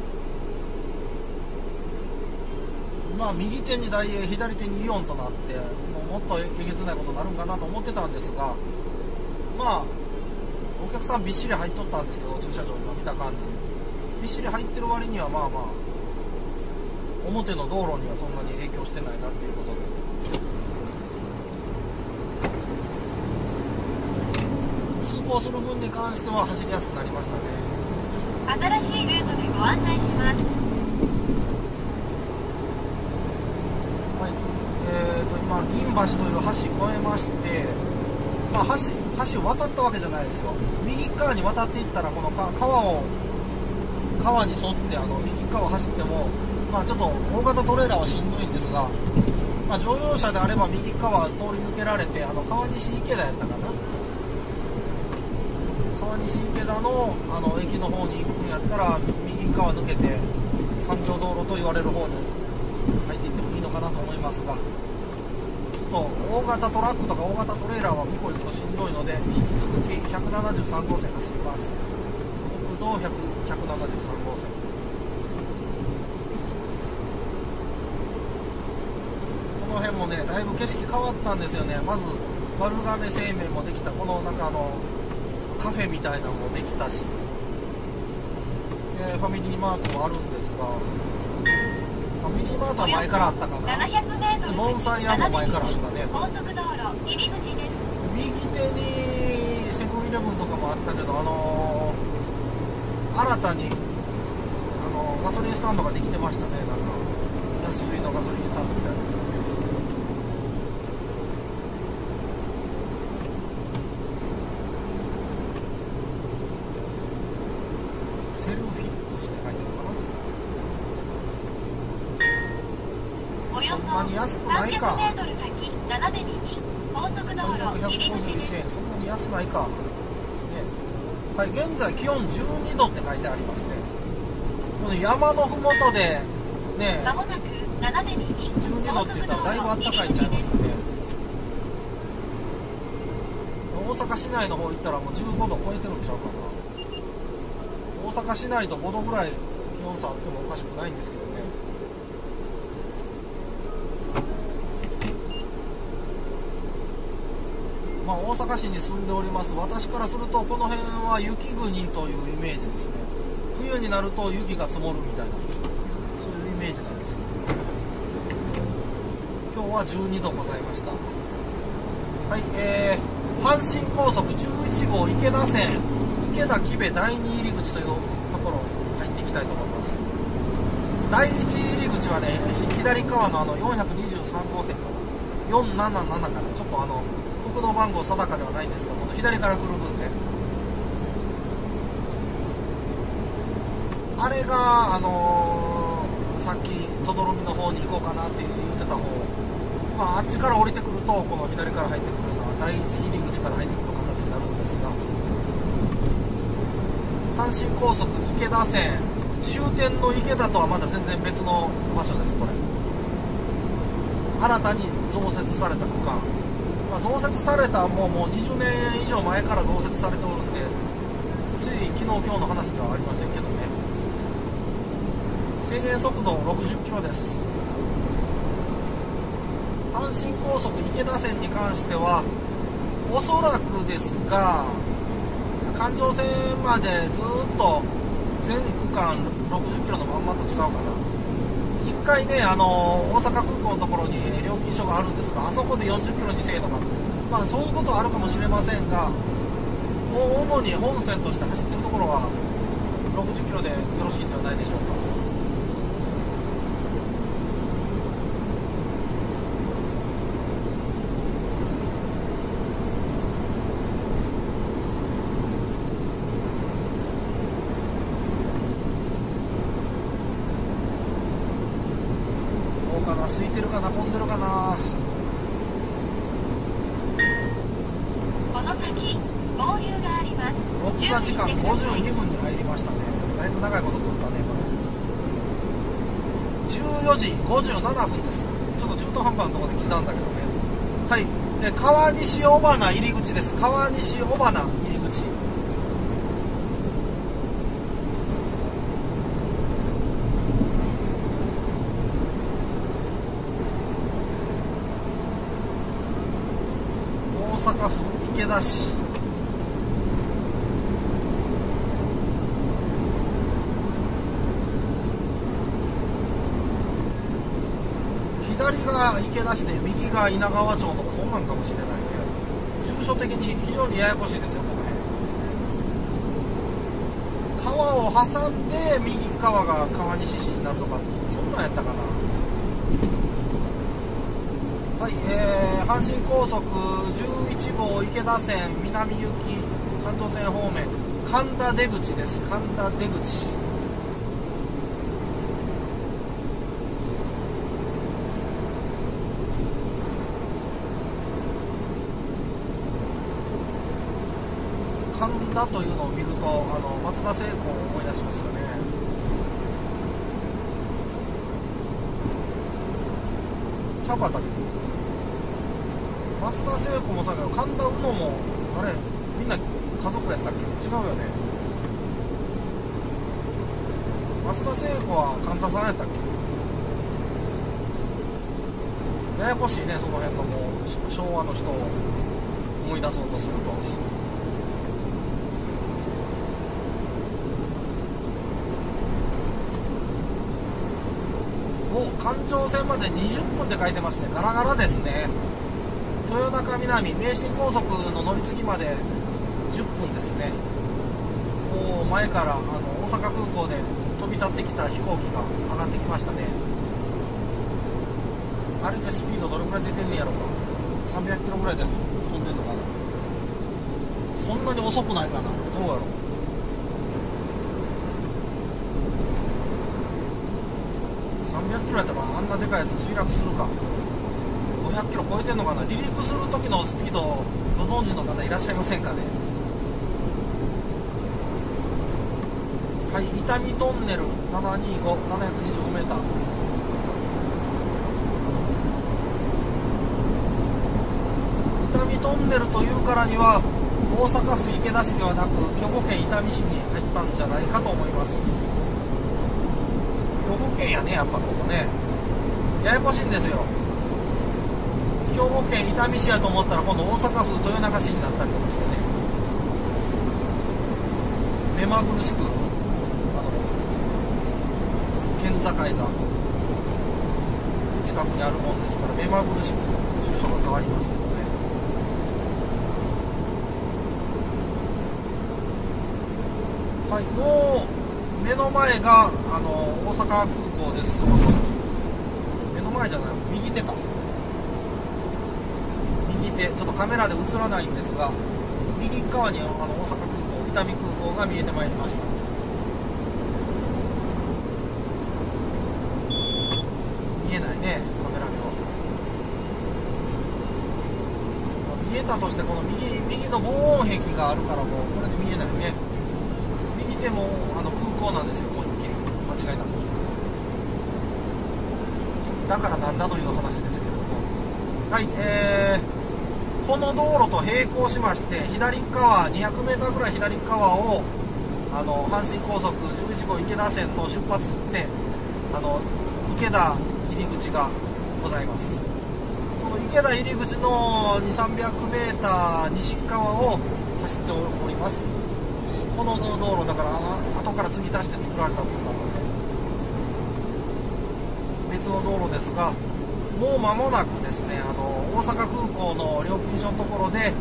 Speaker 1: まあ右手に大英左手にイオンとなってもうもっとえげつないことになるんかなと思ってたんですがまあお客さんびっしり入っとったんですけど駐車場今見た感じ。びっしり入ってる割にはまあまあ表の道路にはそんなに影響してないなっていうことで。通行する分に関しては走りやすくなりましたね。
Speaker 2: 新しいルートでご案内します。
Speaker 1: はい。えー、と今銀橋という橋越えまして、まあ、橋橋を渡ったわけじゃないですよ。右側に渡っていったらこの川を川に沿ってあの右側走っても、まあ、ちょっと大型トレーラーはしんどいんですが、まあ、乗用車であれば右側通り抜けられてあの川西池田やったかな。川西池田のあの駅の方に行くんやったら右側抜けて三条道路と言われる方に入っていってもいいのかなと思いますが。と大型トラックとか大型トレーラーは向こう行くとしんどいので引き続き173号線走ります。国道100 173号線。この辺もねだいぶ景色変わったんですよね。まず丸亀製麺もできた。この中のカフェみたいなのもできたし、えーファミリーマートもあるんですが。ファミリーマートは前からあったかな。
Speaker 2: 700メートル
Speaker 1: 盆栽屋も前からあったね。
Speaker 2: 高速道路入り口です。
Speaker 1: 右手にセブンイレブンとかもあったけどあのー新たにあのーガソリンスタンドができてましたね。なんか安売りのガソリンスタンドみたいなやつがセルフィックスって書いてあるかな
Speaker 2: およそ
Speaker 1: そんなに安くないか
Speaker 2: 300メートル先斜め右高速道路入り口
Speaker 1: 151
Speaker 2: です
Speaker 1: 円そんなに安ないか、ねはい、現在気温12度って書いてありますね。この山のふもとでね
Speaker 2: まもなく斜め右
Speaker 1: 12度って言ったらだいぶあったかいんちゃいますかね。大阪市内の方行ったらもう15度超えてるんちゃうかな。大阪市内と5度ぐらい気温差あってもおかしくないんですけどね。まあ、大阪市に住んでおります。私からするとこの辺は雪国というイメージですね冬になると雪が積もるみたいなそういうイメージなんですけど。今日は12度ございました。はいえー、阪神高速11号池田線池田木部第2入り口というところ入っていきたいと思います。第1入り口はね左側のあの423号線かな。477かなちょっとあの国道番号定かではないんですがこの左から来る分ねあれがあのーさっき等々力の方に行こうかなって言ってた方まああっちから降りてくるとこの左から入ってくるのは第一入り口から入ってくる形になるんですが阪神高速池田線終点の池田とはまた全然別の場所ですこれ。新たに増設された区間、まあ、増設されたもうもう20年以上前から増設されておるんでつい昨日今日の話ではありませんけどね制限速度60キロです。阪神高速池田線に関してはおそらくですが環状線までずっと全区間60キロのまんまと違うかな。1回ねあの大阪空港のところに料金所があるんですがあそこで40キロにせえとかまあそういうことはあるかもしれませんがもう主に本線として走ってるところは60キロでよろしいんではないでしょうかどうかな空いてるかな混んでるかな
Speaker 2: この先合流があります
Speaker 1: 録画時間52分に入りましたねだいぶ長いこと撮ったねこれ14時57分ですちょっと中途半端なところで刻んだけどねはいで川西尾花入り口です川西尾花入り口大阪府池田市。左が池田市で右が稲川町とかそんなんかもしれないね。住所的に非常にややこしいですよこの辺。川を挟んで右側が川西市になるとかそんなんやったかな。はい、えー、阪神高速11号池田線南行き関東線方面神田出口です。神田出口。神田というのを見るとあの松田聖子を思い出しますよね。ちゃうかったっけ松田聖子もそうだけど神田うのもあれみんな家族やったっけ？違うよね。松田聖子は神田さんやったっけ？ややこしいねその辺のもう昭和の人を思い出そうとすると。お環状線まで20分って書いてますね。ガラガラですね。豊中南名神高速の乗り継ぎまで10分ですね。もう前からあの大阪空港で飛び立ってきた飛行機が上がってきましたね。あれでスピードどれぐらい出てんねやろか。300キロぐらいで飛んでんのかな。そんなに遅くないかな。どうやろう。300キロやったらあんなでかいやつ墜落するか。500キロ超えてんのかな？離陸する時のスピードをご存知の方いらっしゃいませんかね？はい伊丹トンネル725725メーター。伊丹トンネルというからには大阪府池田市ではなく兵庫県伊丹市に入ったんじゃないかと思います。兵庫県やねやっぱここね。ややこしいんですよ。兵庫県伊丹市やと思ったら今度大阪府豊中市になったりとかしてね。目まぐるしくあの県境が近くにあるもんですから目まぐるしく住所が変わりますけどね。はいもう目の前があの大阪空港です。そろそろ目の前じゃない右手か。てちょっとカメラで映らないんですが右側にあの大阪空港伊丹空港が見えてまいりました。見えないねカメラでは。見えたとしてこの右右の防音壁があるからもうこれで見えないね右手もあの空港なんですよ思いっきり違いなくだからなんだという話ですけれどもはいえー、この道路と並行しまして左側 200m ぐらい左側をあの阪神高速11号池田線の出発点あの池田入り口がございます。その池田入り口の 2300m 西側を走っております。この道路だから後から継ぎ足して作られたものなので別の道路ですがもう間もなくですねあの大阪空港の料金所のところで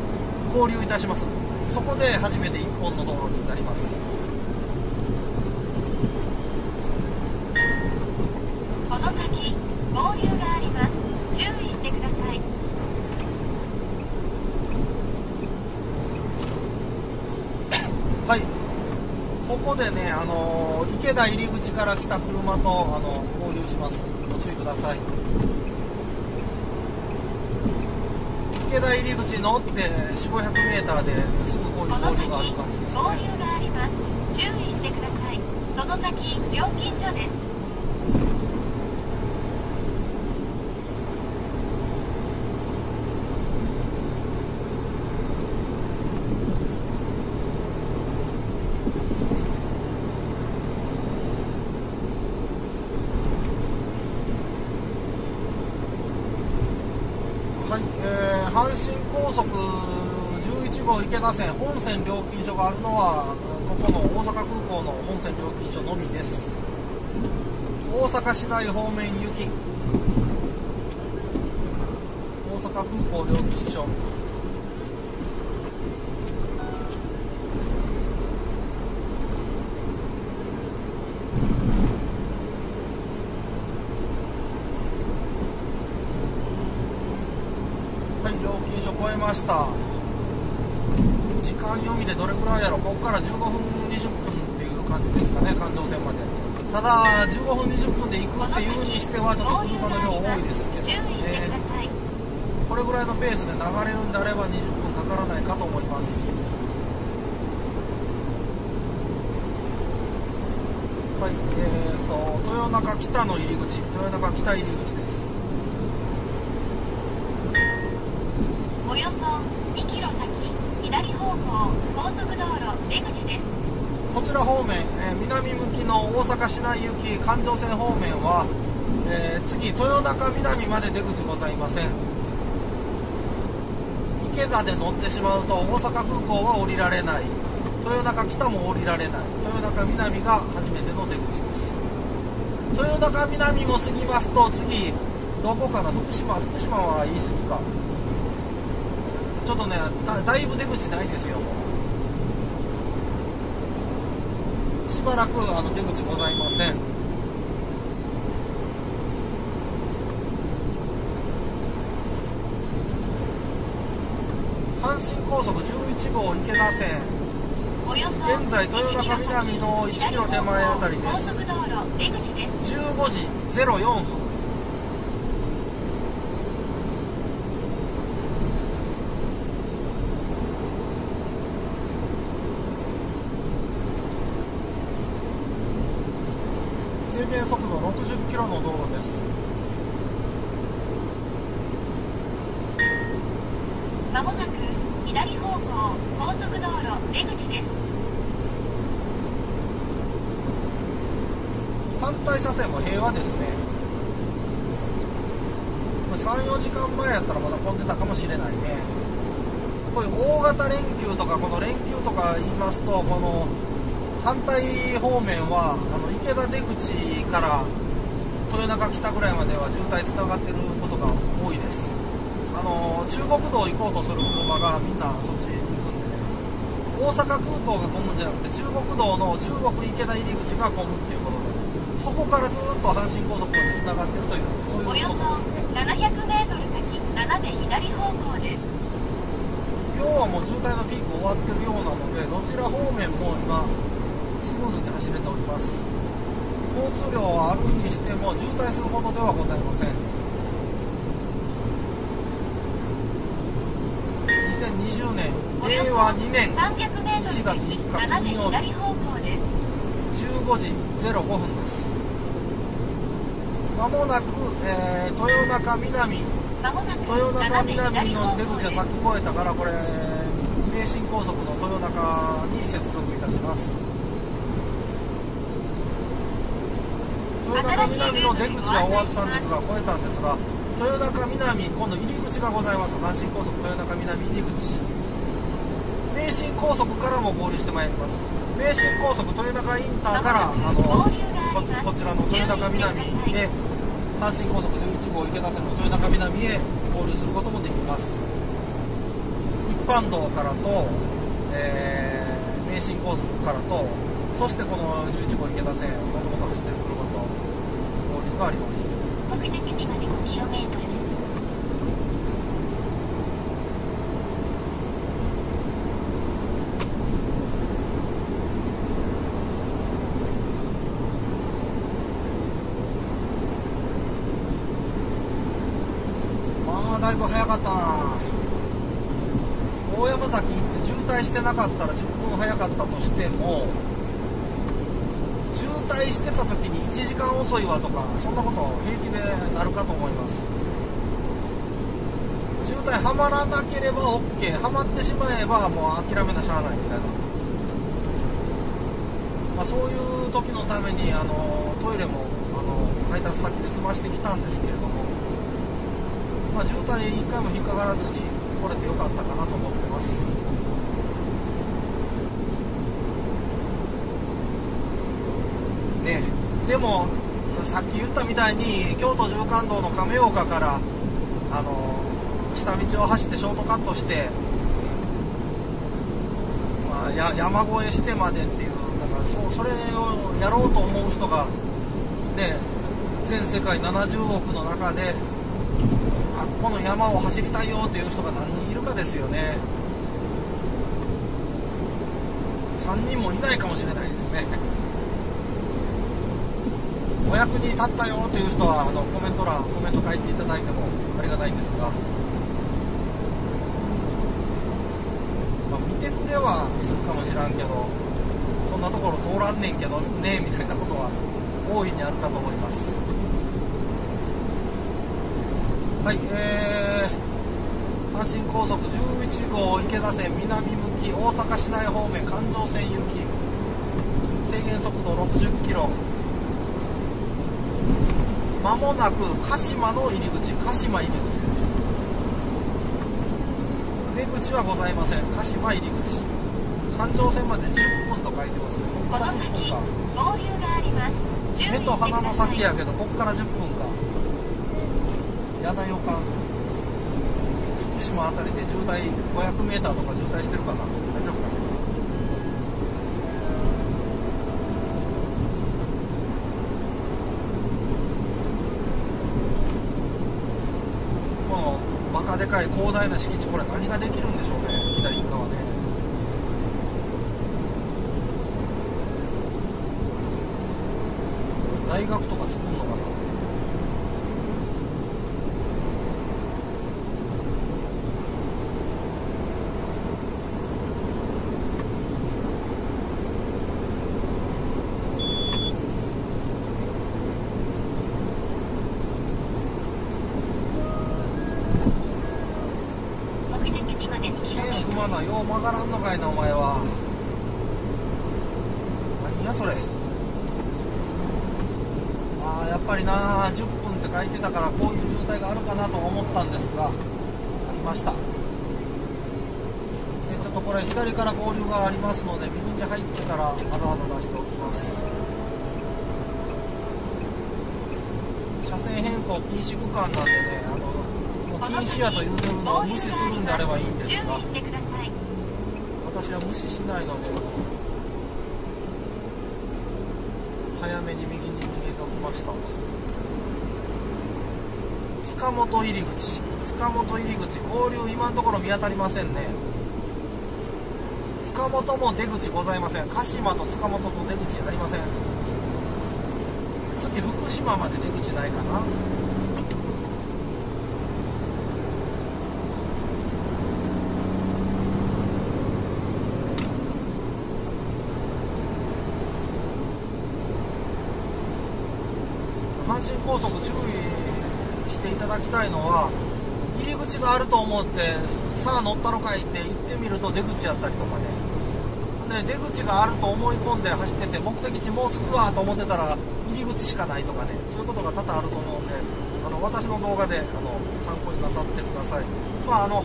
Speaker 1: 合流いたします。そこで初めて1本の道路になります。
Speaker 2: この先合流があります。注意してください。
Speaker 1: はい。ここでねあの池田入り口から来た車とあの合流します。ご注意くださいち乗って4 5 0 0メーターですぐこういう
Speaker 2: この
Speaker 1: 合流がある感じです
Speaker 2: 合
Speaker 1: ね
Speaker 2: 流があります注意してくださいその先料金所です
Speaker 1: はい、えー阪神高速7線本線料金所があるのはここの大阪空港の本線料金所のみです。大阪市内方面行き。大阪空港料金所はい料金所超えました時間読みでどれくらいやろここから15分20分っていう感じですかね環状線までただ15分20分で行くっていうにしてはちょっと車の量多いですけどね。これぐらいのペースで流れるんであれば20分かからないかと思います。はいえー、と豊中北の入り口。豊中北入り口です。
Speaker 2: およそ2キロ先左方向高速道路出口です。
Speaker 1: こちら方面、えー南向きの大阪市内行き環状線方面は、えー次豊中南まで出口ございません。池田で乗ってしまうと大阪空港は降りられない。豊中北も降りられない。豊中南が初めての出口です。豊中南も過ぎますと次どこかな？福島福島は言い過ぎか。ちょっとねだだいぶ出口ないですよ。しばらくあの出口ございません阪神高速11号池田線。現在豊中南の1キロ手前あたりです。15時04分制限速度60キロの道路です
Speaker 2: まもなく左方向高速道路出口です。
Speaker 1: 反対車線も平和ですね。34時間前やったらまだ混んでたかもしれないね。こういう大型連休とかこの連休とか言いますとこの反対方面はあの池田出口から豊中北ぐらいまでは渋滞つながってることが多いです。あの中国道行こうとする車がみんなそっち行くんでね大阪空港が混むんじゃなくて中国道の中国池田入り口が混むっていうことでそこからずっと阪神高速までつながってるというそういうことですね。
Speaker 2: 700メートル先斜め左方向です
Speaker 1: 今日はもう渋滞のピーク終わってるようなのでどちら方面も今スムーズに走れております。交通量はあるにしても渋滞するほどではございません2020年
Speaker 2: およそ
Speaker 1: 令和2年
Speaker 2: 300メートル
Speaker 1: 1月3
Speaker 2: 先
Speaker 1: 日金曜日
Speaker 2: 左方向です。
Speaker 1: 15時05分です。まもなく、えー豊中南豊中南の出口はさっき越えたからこれ名神高速の豊中に接続いたします。豊中南の出口は終わったんですが越えたんですが豊中南今度入り口がございます。阪神高速豊中南入り口名神高速からも合流してまいります。名神高速豊中インターからあのここちらの豊中南へ阪神高速11号池田線の豊中南へ合流することもできます。一般道からと、えー名神高速からとそしてこの11号池田線もともと走ってる車と合流があります
Speaker 2: 目的地まで 5km です
Speaker 1: まあだいぶ早かったな大山崎行って渋滞してなかったら10分早かったとしても渋滞してた時に1時間遅いわとかそんなこと平気でなるかと思います。渋滞はまらなければ OK はまってしまえばもう諦めなしゃあないみたいな、まあ、そういう時のためにあのトイレもあの配達先で済ましてきたんですけれどもまあ、渋滞1回も引っかからずに来れてよかったかなと思ってますねでもさっき言ったみたいに京都縦貫道の亀岡からあの下道を走ってショートカットして、まあ、や山越えしてまでっていうなんかそうそれをやろうと思う人がね全世界70億の中であこの山を走りたいよっていう人が何人いるかですよね。3人もいないかもしれないですね。お役に立ったよという人はあのコメント欄コメント書いていただいてもありがたいんですが、まあ、見てくれはするかもしらんけどそんなところ通らんねんけどねみたいなことは大いにあるかと思います。はい、えー、阪神高速11号池田線南向き大阪市内方面環状線行き。制限速度60キロ。まもなく鹿島の入り口鹿島入り口です。出口はございません。鹿島入り口。環状線まで10分と書いてますね。ここから
Speaker 2: この
Speaker 1: 10分
Speaker 2: 先
Speaker 1: か目と鼻の先やけどここから10分か。やな予感福島あたりで渋滞 500m とか渋滞してるかなこのバカでかい広大な敷地これ何ができるんでしょうね左側ね大学とか作るのかな
Speaker 2: 目的地まで2キロメー
Speaker 1: 線踏ま
Speaker 2: トル
Speaker 1: なよう曲がらんのかいなお前は。何やそれ。ああやっぱりな10分って書いてたからこういう渋滞があるかなと思ったんですがありました。でちょっとこれ左から合流がありますので右に入ってからハザード出しておきます。車線変更禁止区間なんでねあの禁止やと言うてるのを無視するんであればいいんですが。
Speaker 2: 注意してください
Speaker 1: 私は無視しないので早めに右に逃げておきました。塚本入り口塚本入り口合流今のところ見当たりませんね。塚本も出口ございません。鹿島と塚本と出口ありません。次福島まで出口ないかな阪阪神高速注意していただきたいのは入り口があると思ってさあ乗ったろかいって行ってみると出口やったりとかね。で出口があると思い込んで走ってて目的地もう着くわと思ってたら入り口しかないとかね。そういうことが多々あると思うんであの私の動画であの参考になさってください。まああの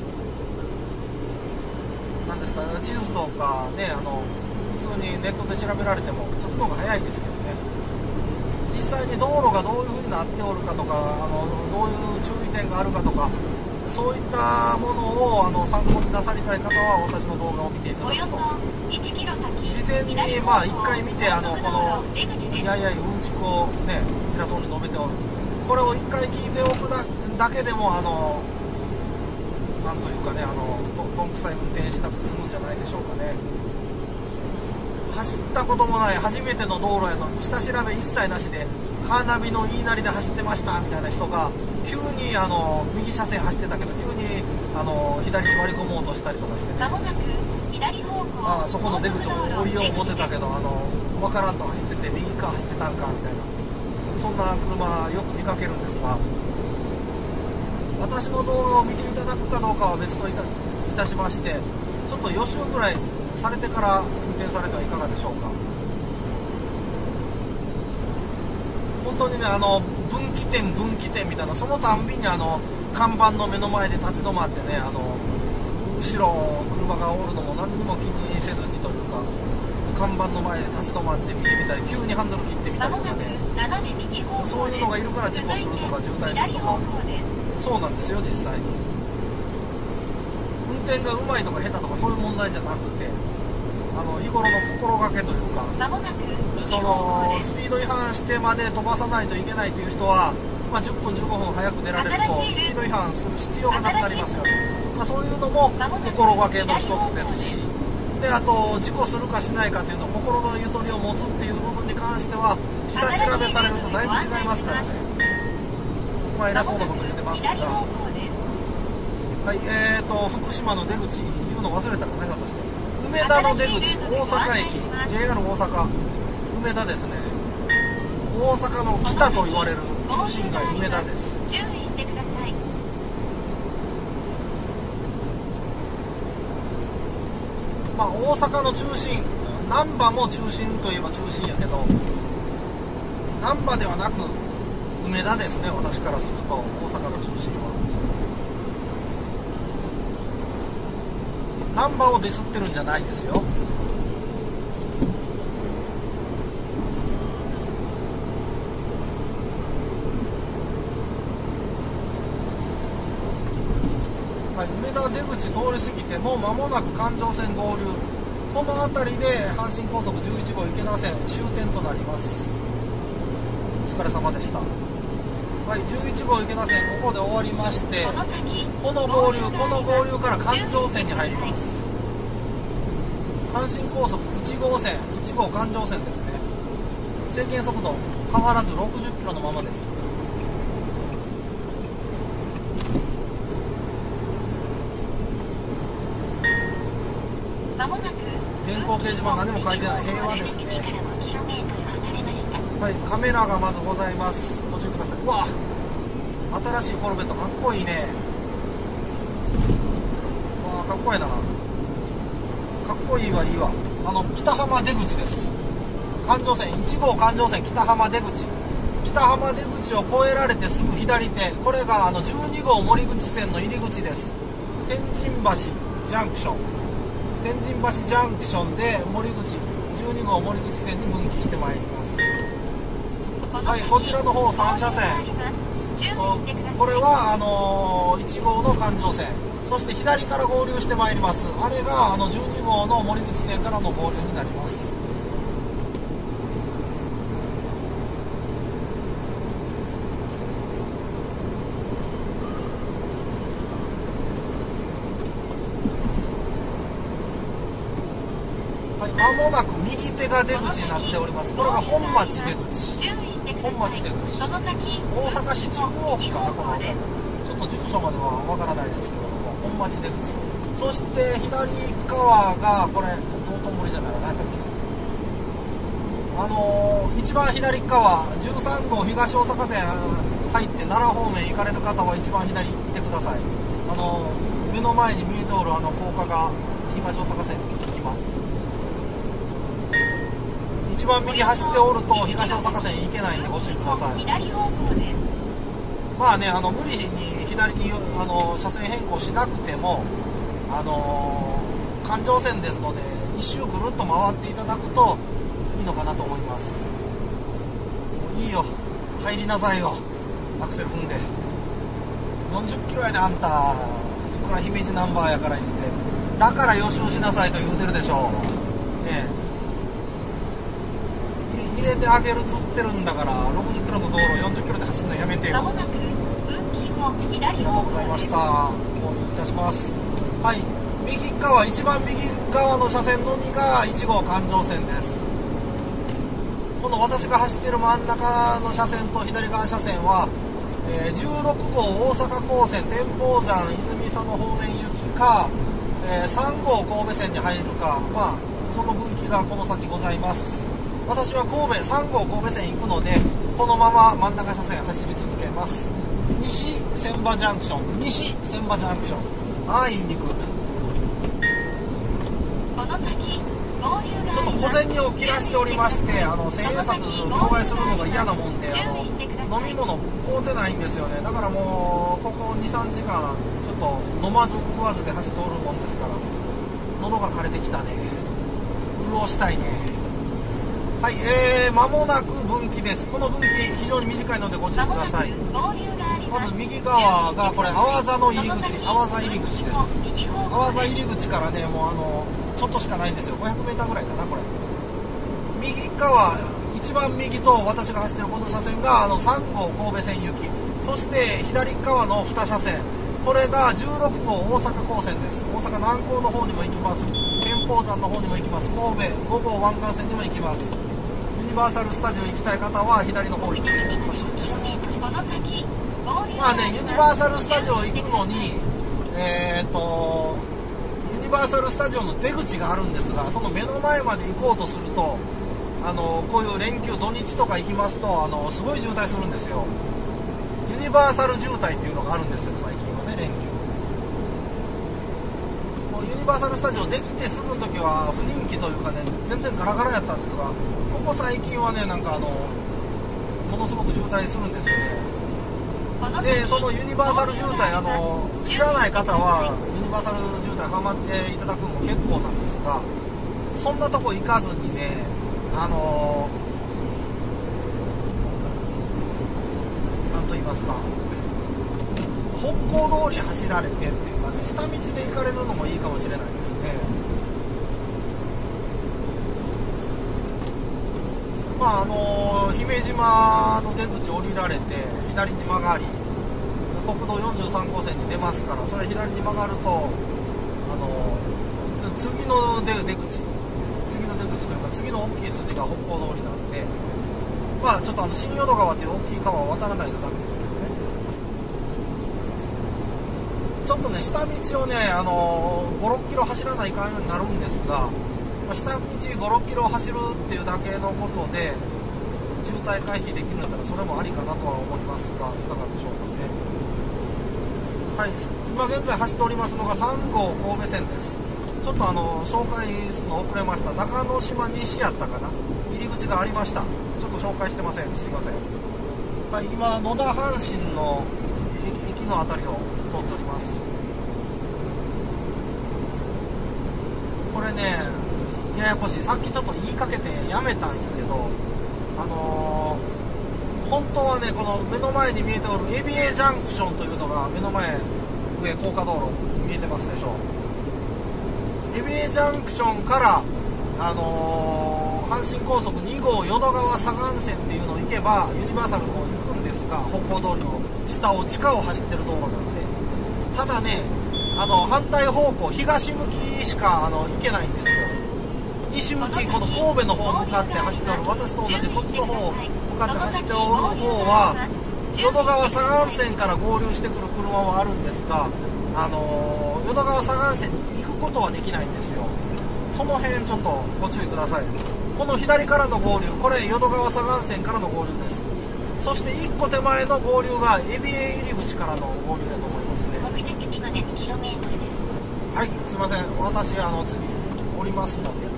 Speaker 1: なんですか地図とかねあの普通にネットで調べられてもそっちの方が早いですけどね。実際に道路がどういう風になっておるかとかあのどういう注意点があるかとかそういったものをあの参考になさりたい方は私の動画を見ていただくと事前にまあ1回見てあのこのいやいやうんちくをね偉そうに述べておるこれを1回聞いておくだけでもあのなんというかねあのどんくさい運転しなくて済むんじゃないでしょうかね。走ったこともない初めての道路への下調べ一切なしでカーナビの言いなりで走ってましたみたいな人が急にあの右車線走ってたけど急にあの左に割り込もうとしたりとかしてね。あそこの出口を降りよう思ってたけどあの分からんと走ってて右側走ってたんかみたいな。そんな車よく見かけるんですが私の動画を見ていただくかどうかは別といたいたしましてちょっと予習ぐらいされてからされてはいかがでしょうか？本当にねあの分岐点分岐点みたいなそのたんびにあの看板の目の前で立ち止まってねあの後ろ車がおるのも何にも気にせずにというか看板の前で立ち止まって見てみたり急にハンドル切ってみたりとかねそういうのがいるから事故するとか渋滞するとか。そうなんですよ実際に。運転がうまいとか下手とかそういう問題じゃなくてあの日頃の心がけというかそのスピード違反してまで飛ばさないといけないという人は、まあ、10分15分早く出られるとスピード違反する必要がなくなりますよね、まあ、そういうのも心がけの一つですしであと事故するかしないかというの心のゆとりを持つっていう部分に関しては下調べされるとだいぶ違いますからね。まあ偉そうなこと言ってますが。はいえーと福島の出口言うの忘れたかなひょっと。して梅田の出口大阪駅。JR 大阪。梅田ですね。大阪の北と言われる中心街梅田です。まあ大阪の中心難波も中心といえば中心やけど難波ではなく梅田ですね私からすると大阪の中心は難波をディスってるんじゃないですよ。はい、梅田出口通り過ぎてもう間もなく環状線合流。この辺りで阪神高速11号池田線終点となります。お疲れ様でした。はい11号池田線ここで終わりましてこの合流この合流から環状線に入ります。阪神高速1号線1号環状線ですね。制限速度変わらず60キロのままです。電光掲示板何も書いてない。平和ですね。はいカメラがまずございます。ご注意ください。うわ新しいコルベットかっこいいね。わあかっこいいな。かっこいいはいいわ。あの北浜出口です。環状線1号環状線北浜出口。北浜出口を越えられてすぐ左手。これがあの12号森口線の入り口です。天神橋ジャンクション。天神橋ジャンクションで森口12号森口線に分岐してまいります。はいこちらの方3車線これはあのー、1号の環状線そして左から合流してまいりますあれがあの12号の森口線からの合流になりますはい、間もなく右手が出口になっております。これが本町出口。本町出口。大阪市中央区かな、この。ちょっと住所まではわからないですけども、本町出口。そして左側が、これ、道頓堀じゃない何だっけ。あのー一番左側13号東大阪線入って奈良方面行かれる方は一番左にいてくださいあのー目の前に見えておるあの高架が東大阪線に行きます一番右走っておると東大阪線行けないんでご注意ください
Speaker 2: 左方向です
Speaker 1: まあね、あの無理に左にあの車線変更しなくても、あの環状線ですので、一周ぐるっと回っていただくといいのかなと思います。もういいよ、入りなさいよ、アクセル踏んで。40キロやで、あんた、いくら姫路ナンバーやから言って、だから予習しなさいと言うてるでしょう。ねえ入れてあげるつってるんだから60キロの道路40キロで走るのやめてよ。ありがと
Speaker 2: 方
Speaker 1: うございました。おいたします。はい。右側一番右側の車線のみが1号環状線です。この私が走っている真ん中の車線と左側車線は、えー16号大阪高専天保山泉佐野方面行きか、えー3号神戸線に入るかまあその分岐がこの先ございます私は神戸3号神戸線行くのでこのまま真ん中車線走り続けます。西千葉ジャンクション西千葉ジャンクション。ああ言いにくちょっと小銭を切らしておりましてあの千円札両替す。るのが嫌なもんであの飲み物買うてないんですよね。だからもうここ23時間ちょっと飲まず食わずで走っておるもんですから喉が枯れてきたね。潤したいねはいえー、間もなく分岐です。この分岐非常に短いのでご注意ください。
Speaker 2: ま
Speaker 1: ず右側がこれ阿波座の入り口。阿波座入り口です。阿波座入り口からねもうあのちょっとしかないんですよ。500m ぐらいかなこれ。右側一番右と私が走ってるこの車線があの3号神戸線行き。そして左側の2車線。これが16号大阪高専です。大阪南港の方にも行きます。天保山の方にも行きます。神戸5号湾岸線にも行きます。ユニバーサル・スタジオ行きたい方は左の方行ってほしいですまあね、ユニバーサル・スタジオ行くのに、えー、とユニバーサル・スタジオの出口があるんですが、その目の前まで行こうとすると、あのこういう連休、土日とか行きますとあの、すごい渋滞するんですよ。ユニバーサル渋滞っていうのがあるんですよ、最近はね、連休。もうユニバーサル・スタジオできてすぐの時は不人気というかね、全然ガラガラやったんですが、ここ最近はね、なんかあの、ものすごく渋滞するんですよね。でそのユニバーサル渋滞あの知らない方はユニバーサル渋滞ハマっていただくのも結構なんですがそんなとこ行かずにねあのなんと言いますか北港通り走られてっていうかね下道で行かれるのもいいかもしれないですね。まああの姫島の出口降りられて左に曲がり国道43号線に出ますからそれ左に曲がるとあの次の出口次の出口というか次の大きい筋が北港通りなんでまあちょっとあの新淀川っていう大きい川を渡らないとダメですけどねちょっとね下道をねあの56キロ走らないかんようになるんですがまあ下道56キロ走るっていうだけのことで渋滞回避できるんだったらそれもありかなとは思いますがいかがでしょうかね。はい今現在走っておりますのが3号神戸線です。ちょっとあの紹介するの遅れました。中之島西やったかな。入り口がありました。ちょっと紹介してません。すいません。はい今野田阪神の駅駅の辺りをっております。これねややこしい。さっきちょっと言いかけてやめたんやけどあのー本当はねこの目の前に見えておるエビエジャンクションというのが目の前上高架道路見えてますでしょう。エビエジャンクションからあのー阪神高速2号淀川左岸線っていうのを行けばユニバーサルの方行くんですが北港通りの下を地下を走ってる道路なんでただねあの反対方向東向きしかあの行けないんですよ。西向きこの神戸の方向かって走っておる私と同じこっちの方向かって走っておる方は淀川左岸線から合流してくる車はあるんですがあのー淀川左岸線に行くことはできないんですよ。その辺ちょっとご注意ください。ここの左からの合流これ淀川左岸線からの合流です。そして1個手前の合流がエビエ入り口からの合流だと思いますね
Speaker 2: 目的地まで 2km です
Speaker 1: はいません。私あの次降りますので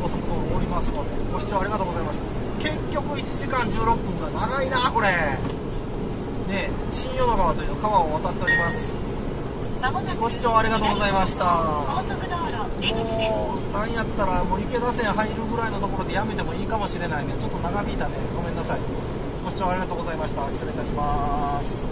Speaker 1: 高速道路降りますのでご視聴ありがとうございました。結局1時間16分が長いなこれ。ねえ新淀川という川を渡っております。ご視聴ありがとうございました。もうなんやったらもう池田線入るぐらいのところでやめてもいいかもしれないね。ちょっと長引いたね。ごめんなさい。ご視聴ありがとうございました。失礼いたします